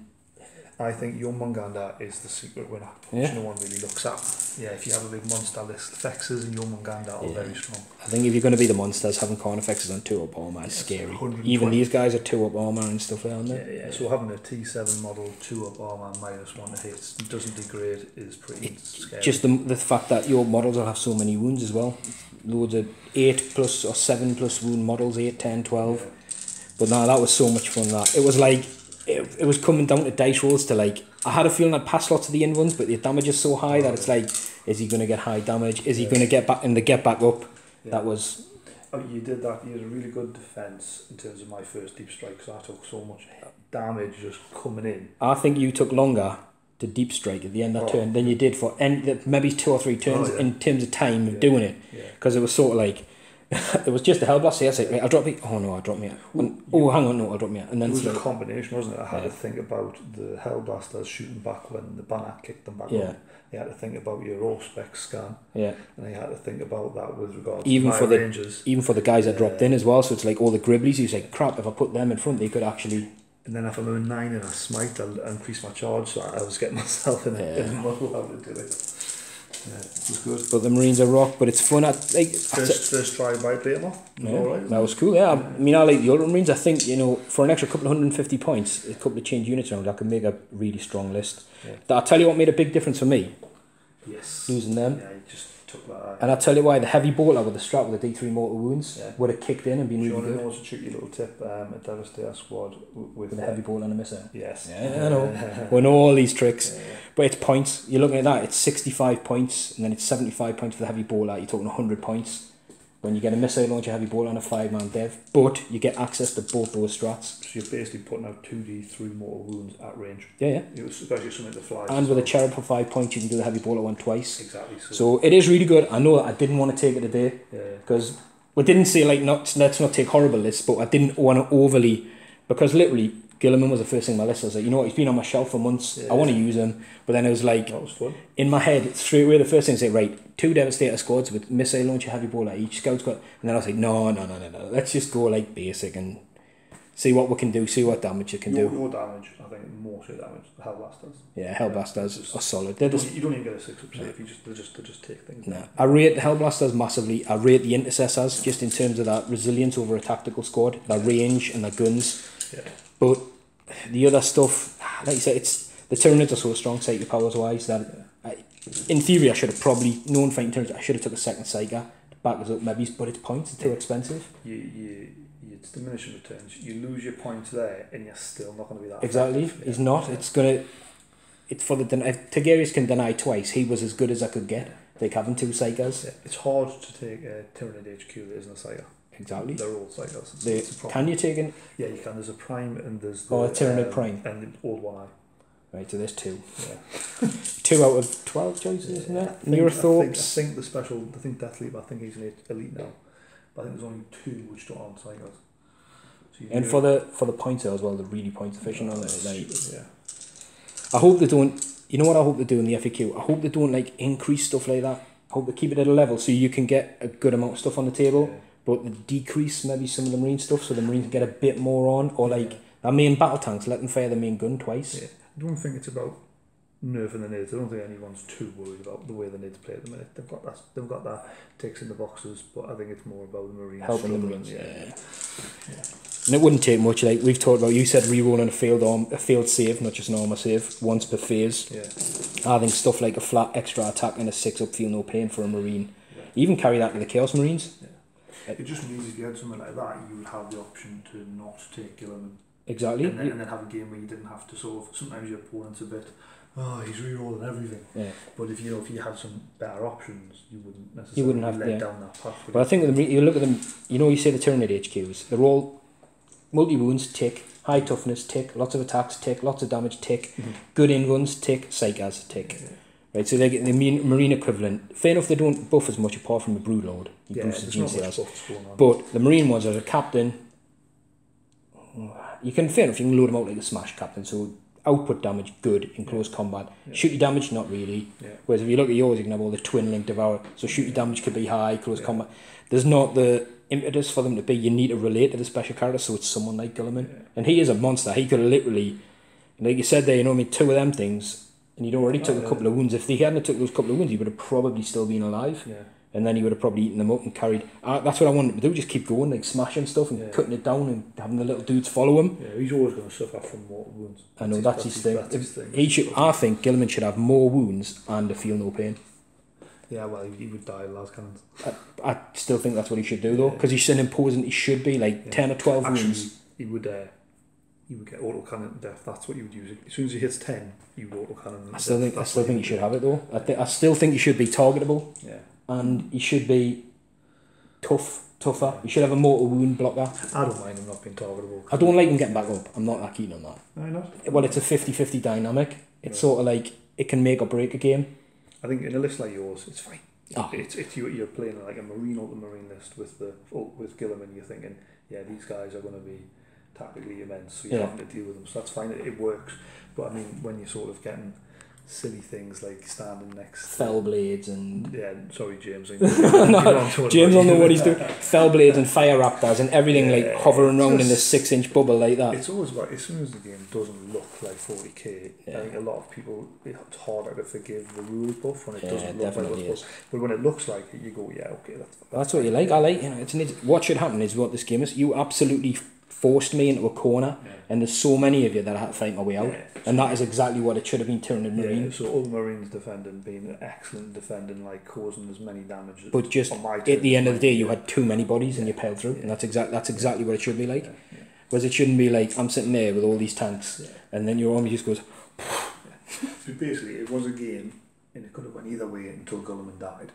I think your Munganda is the secret winner, which Yeah. no one really looks at. Yeah, if you have a big monster list, the Fexes and your Munganda are Yeah. very strong. I think if you're going to be the monsters, having Carnifexes on two up armor is Yes, scary. Even these guys are two up armor and stuff. Yeah, aren't they? yeah. So having a T7 model, two up armor, minus one to hits, doesn't degrade is pretty It's scary. Just the, the fact that your models will have so many wounds as well. Loads of 8 plus or 7 plus wound models, 8, 10, 12. Yeah. But no, that was so much fun. That it was like it, it was coming down to dice rolls to like. I had a feeling I'd pass lots of the end ones, but the damage is so high that it's like, is he going to get high damage? Is he Yeah. going to get back and the get back up? Yeah. That was Oh, you did that. You had a really good defense in terms of my first deep strike because I took so much damage just coming in. I think you took longer to deep strike at the end of that Oh. turn than you did for any, maybe two or three turns Oh, yeah. in terms of time of doing it Yeah. because it was sort of like it was just a. So I said, right, I'll drop me. Oh no, I'll drop me. And, oh, hang on, no, I'll drop me. And then It was a combination, wasn't it? I had Yeah. to think about the Hellblasters shooting back when the banner kicked them back Yeah. up. You had to think about your Auspex scan, yeah, and you had to think about that with regards Even for the- Rangers. even for the guys that dropped Yeah. in as well. So it's like all the gribblies. He's like, crap. If I put them in front, they could actually. And then if I'm a nine and I smite, I'll increase my charge. So I was getting myself in a, in a Yeah. muddle how to do it. Yeah, it was good. But the Marines are rock. But it's fun. I, like, I First, first try by Blatemore. Yeah, All right. that was cool. Yeah, I mean, I like the Ultramarines. I think you know, for an extra couple of hundred and fifty points, a couple of change units around, I could make a really strong list. Yeah. I'll tell you what made a big difference for me Yes. losing them. Yeah, you just took that. out. And I'll tell you why the heavy bolter with the strap with the D3 mortal wounds Yeah. would have kicked in and been really good what's a tricky little tip? Um, a Devastator squad with, with a heavy bolter and a missile. Yes. Yeah, I know. We know all these tricks. Yeah. But it's points. You're looking at that, it's 65 points, and then it's 75 points for the heavy bolter. You're talking 100 points. When you get a missile launcher heavy bolter and a five man dev. But you get access to both those strats. So you're basically putting out 2d3 mortal wounds at range. Yeah, yeah. It was especially something that flies. And with a cherub for five points, you can do the heavy bolter one twice. Exactly. So, So it is really good. I know I didn't want to take it today yeah. because we didn't say like not let's not take horrible lists, but I didn't want to overly because literally Guilliman was the first thing on my list. I was like, you know what, he's been on my shelf for months. Yeah. I want to use him, but then it was like was in my head straight away the first thing I say right two Devastator squads with missile launcher heavy bolter each scout squad, and then I was like no no no no no let's just go like basic and see what we can do, see what damage it can Your, do. your damage, I think, more so damage. The Hellblasters. Yeah, Hellblasters are solid. They're You just don't, you don't even get a six percent if you just they just they just take things. No, I rate the Hellblasters massively. I rate the Intercessors just in terms of that resilience over a tactical squad, their range and their guns. Yeah. But the other stuff, like you said, it's the Tyranids are so strong, psychic powers wise, that I, in theory I should have probably known fighting Tyranids. I should have took a second Psyker to back us up, maybe, but it's points, it's too expensive. You you. It's diminishing returns. You lose your points there, and you're still not going to be that. Exactly, effective. he's not. It's gonna. It's for the den- if Tigurius can deny twice. He was as good as I could get. They Like having two. Yeah, It's hard to take a Tyranid HQ that isn't a. Exactly. They're all Psykers. It's, They, it's a problem. can you take in? Yeah, you can. There's a Prime and there's the Oh, a Tyranid um, Prime. and the old one eye. Right, so there's two. Yeah. Two out of twelve choices, isn't I it? think, I think, I think the special. I think Death Leap. I think he's an elite- now. But I think there's only two which don't aren't Psykers. So And for the for the pointer as well, the really point efficient on it. Like, yeah. I hope they don't. You know what I hope they do in the FAQ? I hope they don't like increase stuff like that. I hope they keep it at a level so you can get a good amount of stuff on the table, Yeah. But decrease maybe some of the marine stuff so the marines can get a bit more on, or like their main battle tanks, let them fire the main gun twice. Yeah. I don't think it's about nerfing the nids. I don't think anyone's too worried about the way the nids play at the minute. They've got that. They've got that ticks in the boxes, but I think it's more about the marines Helping the marines. Yeah. Yeah. And it wouldn't take much. Like we've talked about, you said re-rolling a field arm, a field save, not just an armor save, once per phase. Yeah. I think stuff like a flat extra attack and a six up feel no pain for a marine. Even carry that to the chaos marines. It just means if you had something like that, you would have the option to not take Guilliman Exactly. and then, and then have a game where you didn't have to sort of. Sometimes your opponent's a bit, oh, he's re-rolling everything. Yeah. But if you know if you had some better options, you wouldn't necessarily You wouldn't have- let yeah. down that path. But I think with them, you look at them, you know, you say the Tyranid HQs, they're all multi wounds, tick, high toughness, tick, lots of attacks, tick, lots of damage, tick, Mhm. good invulns, tick, Psykers, tick. Right, so they get the marine marine equivalent. Fair enough, they don't buff as much apart from the Broodlord. He yeah, boosts the there's gene not much sales. going on. But the marine ones are a captain. You can fair enough, you can load them out like a smash captain. So output damage, good in close combat. Yeah. Shooty damage, not really. yeah. Whereas if you look at yours, you can have all the twin link devour. So shooty damage could be high, close Yeah. combat. There's not the impetus for them to be. You need to relate to the special character, so it's someone like Guilliman. And he is a monster. He could literally, like you said there, you know, I mean, two of them things, and he'd already took a couple of wounds. If he hadn't took those couple of wounds, he would have probably still been alive. Yeah. And then he would have probably eaten them up and carried. Uh, that's what I wanted to do, just keep going, like smashing stuff and Yeah. cutting it down and having the little dudes follow him. Yeah, he's always going to suffer from mortal wounds. I know that's, his thing. That's his thing. He should, I think Guilliman should have more wounds and feel no pain. Yeah, well, he, would die of las cannons. I I still think that's what he should do though, Yeah. because he's an imposing. He should be like Yeah. ten or twelve Actually, wounds. he would. Uh, he would get auto cannon to death. That's what you would use. As soon as he hits ten, you would auto cannon. I still think I still think you should have it though. I think I still think you should be targetable Yeah, and you should be tough, tougher. You should have a mortal wound blocker. I don't mind him not being targetable. I don't like him getting back up. I'm not that keen on that. No, not. Well, it's a 50-50 dynamic. It's Yeah. sort of like it can make or break a game. I think in a list like yours, it's fine. Ah. It's it's you, you're playing like a marine ultramarine list with the oh, with Guilliman. You're thinking, yeah, these guys are going to be tactically immense, so you're Yeah. having to deal with them. So that's fine. It, it works. But I mean, when you're sort of getting silly things like standing next. Fell blades and Yeah, sorry, James. I No, what I'm James don't know what he's doing. Fell blades and fire raptors and everything like hovering around in this six-inch bubble like that. It's always about as soon as the game doesn't look like 40k. Yeah. I think a lot of people it's harder to forgive the rules buff when it Yeah, doesn't it look like definitely what's is. buff. But when it looks like it, you go, yeah, okay, that's. That's what you like. I like, you know, it's, it's what should happen is what this game is. You absolutely forced me into a corner, Yeah. and there's so many of you that I had to fight my way out, Yeah. and that is exactly what it should have been. Tyranid Yeah, Marine, so all Marines defending, being an excellent defending, like causing as many damage. but just at the end of the day, you had too many bodies and you piled through, and that's exact. That's exactly what it should be like. Whereas it shouldn't be like I'm sitting there with all these tanks, and then your army just goes. So basically, it was a game, and it could have went either way until Guilliman died.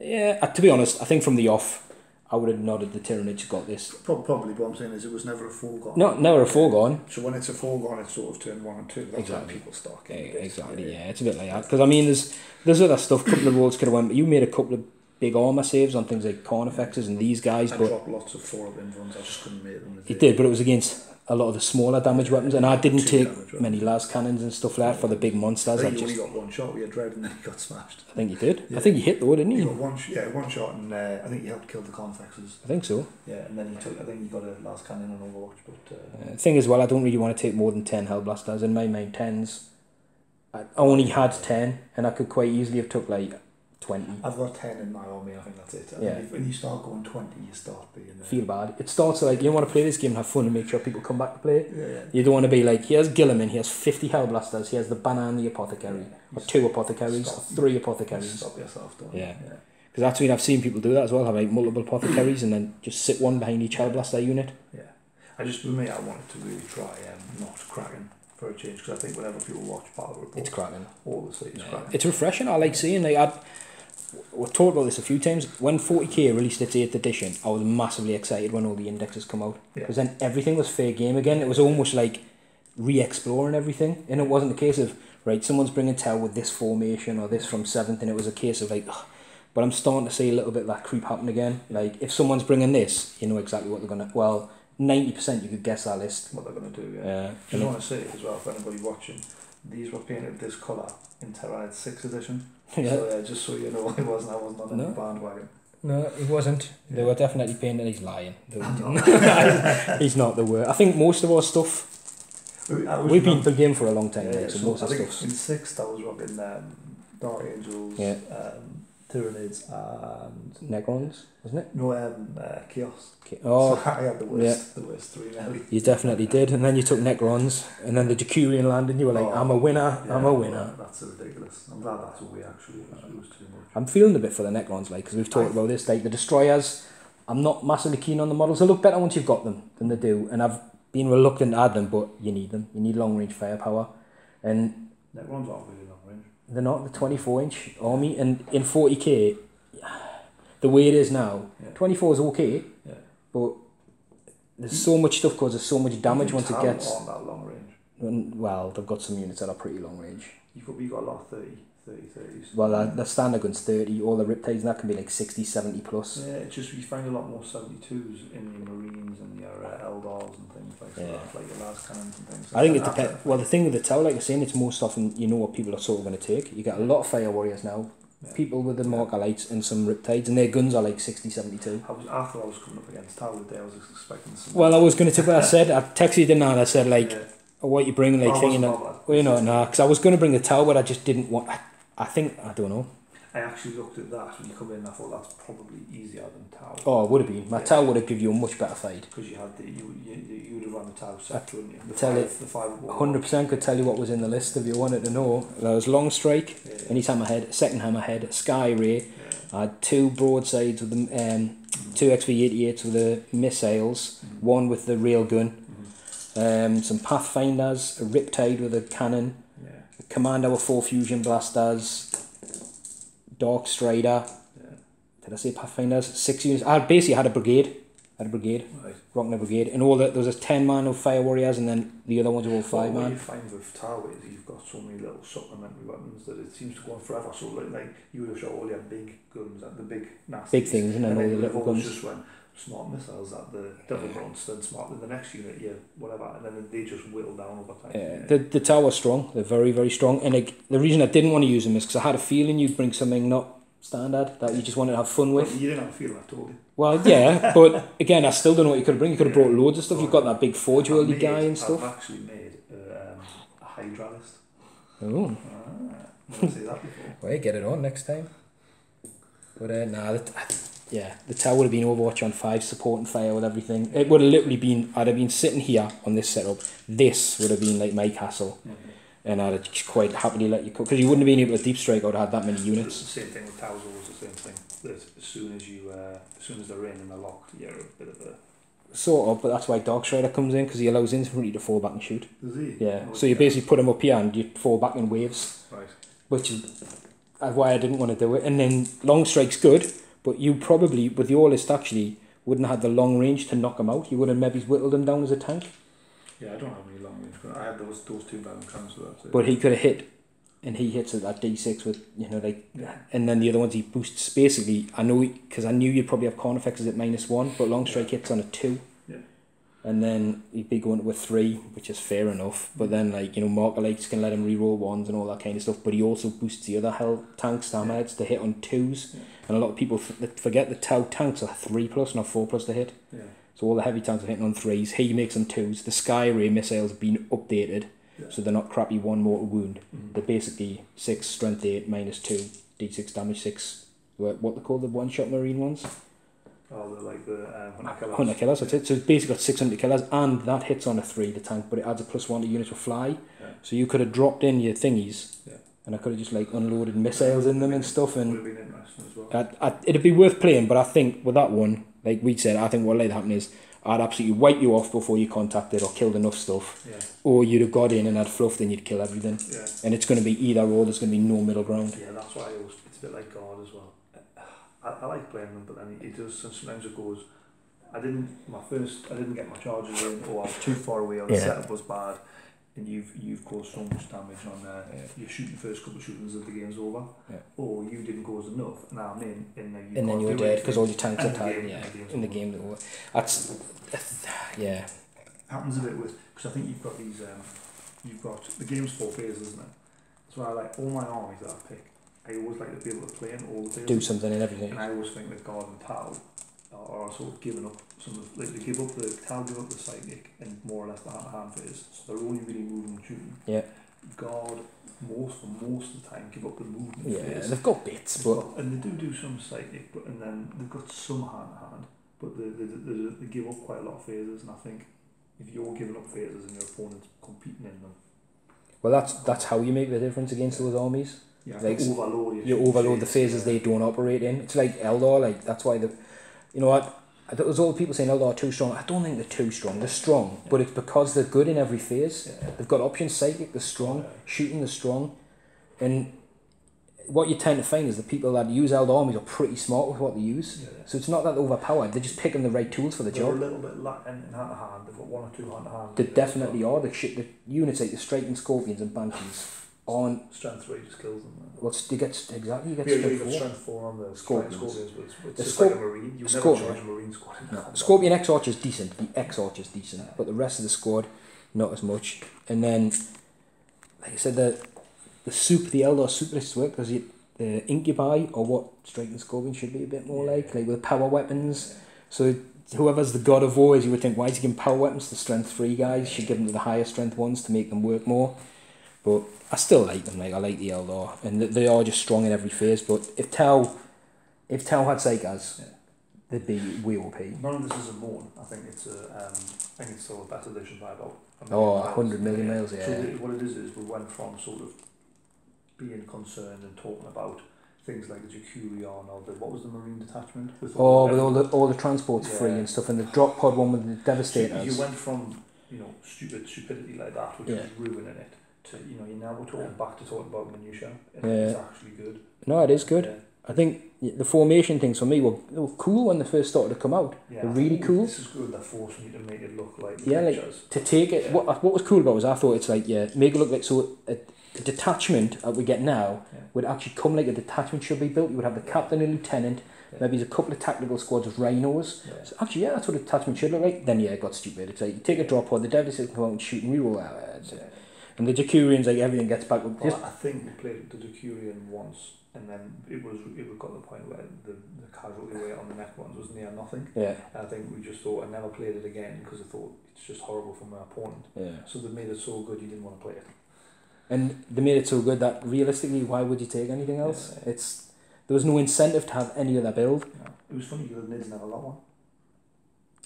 Yeah, uh, to be honest, I think from the off, I would have nodded the Tyranids got this. Probably, but I'm saying is it was never a foregone. No, never a foregone. So when it's a foregone, it's sort of turn one and two. That's Exactly. when people start Yeah, getting eh, bit. exactly. Yeah, it's a bit like that. Because I mean, there's there's other stuff. A couple of rolls could have went, but you made a couple of big armor saves on things like Carnifexes and these guys, I but dropped lots of four up invulns. I just couldn't make them. it did. But it was against a lot of the smaller damage weapons, and I didn't Two take many las cannons and stuff like that for the big monsters. I I just, got one shot with your dread and then he got smashed. I think he did. Yeah. I think he hit though, didn't he? you? got one, yeah, one shot, and uh, I think he helped kill the Carnifexes. I think so. Yeah, and then he took. I think he got a las cannon on Overwatch, but uh, Uh, thing is, well, I don't really want to take more than ten Hellblasters. In my mind, tens. I only had ten, and I could quite easily have took like twenty. I've got ten in my army. I think that's it. I Yeah. when you start going twenty, you start being. Uh, Feel bad. It starts like you want to play this game and have fun and make sure people come back to play it. Yeah, yeah. You don't want to be like, here's Guilliman, he has 50 Hellblasters, he has the Banner and the Apothecary, or two Apothecaries, or three Apothecaries. Stop yourself, don't Yeah. you? yeah. Because that's when I've seen people do that as well, have like multiple Apothecaries and then just sit one behind each Hellblaster unit. Yeah. I just, for me, I wanted to really try um, not cracking for a change because I think whenever people watch Battle Report, It's cracking. all the say is cracking. It's refreshing, I like seeing, like, I'd, we've talked about this a few times, when 40k released its 8th edition, I was massively excited when all the indexes come out. Yeah. Because then everything was fair game again, it was almost like re-exploring everything, and it wasn't a case of, right, someone's bringing Tell with this formation or this from 7th, and it was a case of like, ugh. but I'm starting to see a little bit of that creep happen again. Like, if someone's bringing this, you know exactly what they're going to, well, 90% you could guess that list. what they're going to do. Yeah. Yeah. Just want to say as well for anybody watching, these were painted this colour in Tyranid 6th edition. yeah. So yeah, just so you know, it wasn't. I wasn't on No. the bandwagon. No, it wasn't. They were definitely painting. He's lying. He's not the word. I think most of our stuff we've been the game for a long time, Yeah, like, so, so most I of think stuff. in sixth I was rocking um, Dark Angels, Yeah. um, Tyranids and Necrons, wasn't it? no um, uh, Chaos. Oh, so I had the worst, the worst three nearly. you definitely did. And then you took Necrons, and then the Decurion land, and you were like, Oh, I'm a winner, Yeah, I'm a winner. That's ridiculous. I'm glad that's away actually. It was, too much. I'm feeling a bit for the Necrons, like, because we've talked about this. Like, the Destroyers, I'm not massively keen on the models. They look better once you've got them than they do. And I've been reluctant to add them, but you need them. You need long range firepower. And Necrons aren't really. They're not the 24 inch army. And in 40k, the way it is now, Yeah. 24 is okay, Yeah. but there's so much stuff causes so much damage once it gets. aren't that long range. and, Well, they've got some units that are pretty long range. You've got, you've got a lot of 30, 30, 30s. Well, the standard gun's 30, all the Riptides and that can be like 60, 70 plus. Yeah, it's just you find a lot more 72s in your Marines and your uh, Eldars and things like Yeah. that, like your last cannons and things. I think it depends. Well, the thing with the Tau, like you're saying, it's most often you know what people are sort of going to take. You get a lot of fire warriors now, Yeah. people with the marker lights and some riptides, and their guns are like 60, 72. I was after I was coming up against Tau today. I was expecting some. Well, I was going to take what I said. I texted you didn't I? And I said like, yeah. oh, what you bring, like I thinking that. Well, you know, nah, because I was going to bring the Tau, but I just didn't want. I, I think I don't know. I actually looked at that when you come in. and I thought that's probably easier than Tau. Oh, it would have been. My Yeah. Tau would have given you a much better fight. Because you had the you you you would have run the Tau set, wouldn't you? The tell five, you, the five. Hundred percent could tell you what was in the list if you wanted to know. There was long strike, Yeah. any hammerhead, second hammerhead, sky ray. Yeah. I had two broadsides with the um, two XV88s with the missiles, Mhm. one with the rail gun, Mhm. um, some Pathfinders, a Riptide with a cannon, Commander with four fusion blasters, Dark Strider. Yeah. Did I say Pathfinders? Six units. I basically had a brigade. I had a brigade, Right. rocking a brigade, and all that. There was a ten man of fire warriors, and then the other ones were all five Well, What you man. find with Tau is you've got so many little supplementary weapons that it seems to go on forever. So like, like you would have shot all your big guns at the big nasty. Big things, and then all the you would have little guns. just went smart missiles at the double grunts, then smart in the next unit, yeah, whatever, and then they just whittle down over time. Yeah, the the Tau's strong. They're very very strong. And the reason I didn't want to use them is because I had a feeling you'd bring something not standard that you just wanted to have fun Well, with. you didn't have a feeling, I told you. Well, yeah, but again, I still don't know what you could bring. You could have brought loads of stuff. You've got that big forge I've worldy guy and stuff. I've actually made um, a hydralist. Oh, Ah, never seen that before. well, get it on next time. But uh, nah, that, yeah, the Tau would have been Overwatch on five, support and fire with everything. It would have literally been. I'd have been sitting here on this setup. This would have been like my castle, and I'd have just quite happily let you cook because you wouldn't have been able to deep strike. Have had that many It's units. the same thing with towers, always the same thing. That as soon as you, uh, as soon as they're in and they're locked, you're a bit of a. Sort of, but that's why Dark Strider comes in because he allows infantry to fall back and shoot. Does he? Yeah, Oh, so you basically put him up here and you fall back in waves, Right. which is that's why I didn't want to do it. And then long strike's good, but you probably with your list actually wouldn't have had the long range to knock him out. You would have maybe whittled him down as a tank, Yeah, I don't have any long range. But I had those those two for that. but he could have hit, and he hits at that D six with you know like, and then the other ones he boosts. Basically, I know because I knew you'd probably have Carnifexes at minus one, but long strike hits on a two. Yeah. And then he'd be going with three, which is fair enough. But then, like, you know, Marker Lights can let him re-roll ones and all that kind of stuff. But he also boosts the other hell tanks, Stamheads, to hit on twos. Yeah. And a lot of people f- forget the Tau tanks are three plus, not four plus to hit. Yeah. So all the heavy tanks are hitting on threes. He makes them twos. The Sky Ray missiles have been updated, Yeah. so they're not crappy one mortal wound. Mhm. They're basically six strength eight minus two, d6 damage six. What what they call the one shot marine ones? Oh, they're like the um, hunter killers. Hunter killers. That's it. So it's basically got six hunter killers, and that hits on a three the tank, but it adds a plus one to units with fly. Yeah. So you could have dropped in your thingies, Yeah. and I could have just like unloaded missiles in them and stuff, Would and have been interesting as well. I, I, it'd be worth playing. But I think with that one, like we said, I think what would happen is I'd absolutely wipe you off before you contacted or killed enough stuff, Yeah. or you'd have got in and had fluffed and you'd kill everything. Yeah. And it's going to be either or. There's going to be no middle ground. Yeah, that's why I always, it's a bit like God as well. I, like playing them, but then it does, sometimes it goes, I didn't, my first, I didn't get my charges in, or I was too far away, or the Yeah. setup was bad, and you've you've caused so much damage on uh, you're shooting the first couple of shootings of the game's over, Yeah. or you didn't cause enough, and I'm in, and then you and then you're dead because all your tanks are And tied. Yeah, and in the game. that over. That's, yeah. happens a bit with because I think you've got these um, you've got the game's four phases, isn't it? That's why I like all my armies that I pick. I always like to be able to play in all the. Do something and everything. And I always think that God and Tau are, sort of giving up some of like they give up the Tau give up the psychic and more or less the hand to hand phase. So they're only really moving shooting. Yeah. God most for most of the time give up the movement Yeah, phase. they've got bits, but and they do do some psychic, but and then they've got some hand to hand, but they, they, they, they give up quite a lot of phases, and I think if you're giving up phases and your opponent's competing in them, well, that's that's how you make the difference against those armies. You Like, overload your You overload the phases they don't operate in. It's like Eldar, like that's why the, you know what. I thought there's all the people saying Eldar are too strong. I don't think they're too strong. They're strong, but it's because they're good in every phase. Yeah. They've got options psychic, they're strong, Yeah. shooting, they're strong. And what you tend to find is the people that use Eldar armies are pretty smart with what they use. Yeah. So it's not that they're overpowered, they're just picking the right tools for the They're a job. little bit lacking in hand to hand. They've got one or two hand to hand. They definitely are. The shit, the units like the striking scorpions and banshees aren't. Strength three just kills them. What's you get exactly you get Yeah, strength got four. strength four on the Scorpions. Scorpions. But it's, The just Scorp- like a marine. You never Scorpion. charge a marine squad. No, combat. Scorpion X is decent. The X is decent, but the rest of the squad, not as much. And then, like I said, the the soup, the Eldar superists work because uh, the incubi or what striking scorpion should be a bit more like, like with power weapons. So whoever's the god of war is, you would think, why is he giving power weapons to strength three guys? You should give them to the higher strength ones to make them work more. But I still like them. Like I like the Eldar, and they are just strong in every phase. But if Tau, if Tau had Psykers, Yeah. they'd be way OP. None of this is a moan. I think it's a. Um, I think it's still a better edition by about. a Oh, million a miles. hundred million miles, So yeah. the, what it is is we went from sort of being concerned and talking about things like the Decurion or the what was the marine detachment with Oh, the- with all the all the transports free and stuff, and the drop pod one with the So you devastators. went from you know stupid stupidity like that, which Yeah. was ruining it, to you know you now we're talking back to talking about minutia. Yeah. It's actually good. No, it is good. Yeah. I think the formation things for me were, were cool when they first started to come out. Yeah, They're really cool. This is good. They're forcing you to make it look like Yeah, like- To take it, Yeah. what what was cool about it was I thought it's like yeah, make it look like so. A, a detachment that we get now Yeah. would actually come like a detachment should be built. You would have the captain and lieutenant. Maybe there's a couple of tactical squads of rhinos. So actually, yeah, that's what a detachment should look like. Then yeah, it got stupid. It's like you take a drop pod, the devastator can come out and shoot and reroll out. Yeah. And the Decurions, like everything gets back up. Well, Just I think we played the Decurion once, and then it was it got to the point where the, the casualty rate on the next ones was near nothing. yeah, And I think we just thought I never played it again because I thought it's just horrible for my opponent. yeah. So they made it so good you didn't want to play it. And they made it so good that realistically, why would you take anything else? Yeah. It's there was no incentive to have any other build. Know, it was funny because the Nids never got one.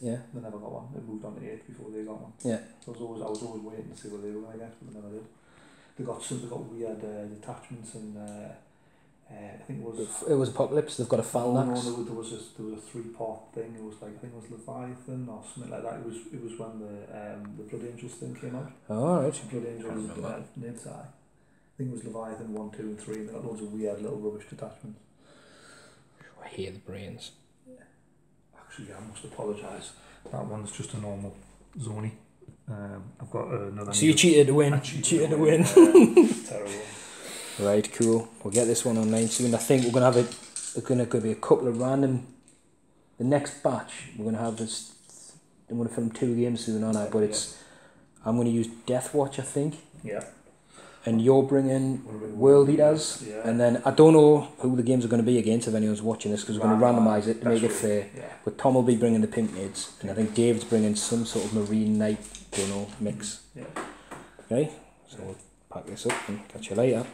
Yeah, They never got one. They moved on to eight before they got one. Yeah. So I was always I was always waiting to see what they were going to get, but they never did. They got some. They got weird uh, detachments and uh, uh, I think it was. it was Apocalypse. They've got a Oh, no, Phalanx. there was, there a there was a three part thing. It was like I think it was Leviathan or something like that. It was it was when the um the Blood Angels thing came out. All right. Blood Angels remember. uh, Nids I think it was Leviathan one, two, and three. And they got loads of weird little rubbish detachments. I hear the brains. Actually, I must apologise. That one's just a normal Zoni. Um, I've got another. So you cheated to win. I cheated cheated to win. Yeah, terrible. Right, cool. We'll get this one online soon. I think we're gonna have it. Gonna could be a couple of random. The next batch we're gonna have this. I'm gonna film two games soon on it, but it's. I'm gonna use Death Watch, I think, Yeah. And you're bringing World Eaters. Yeah. And then I don't know who the games are going to be against if anyone's watching this because we're going to Randomise. it to make it fair. Yeah. But Tom will be bringing the pink nids, and I think Dave's bringing some sort of marine night, don't know, mix. Yeah. Okay, so we'll pack this up and catch you later.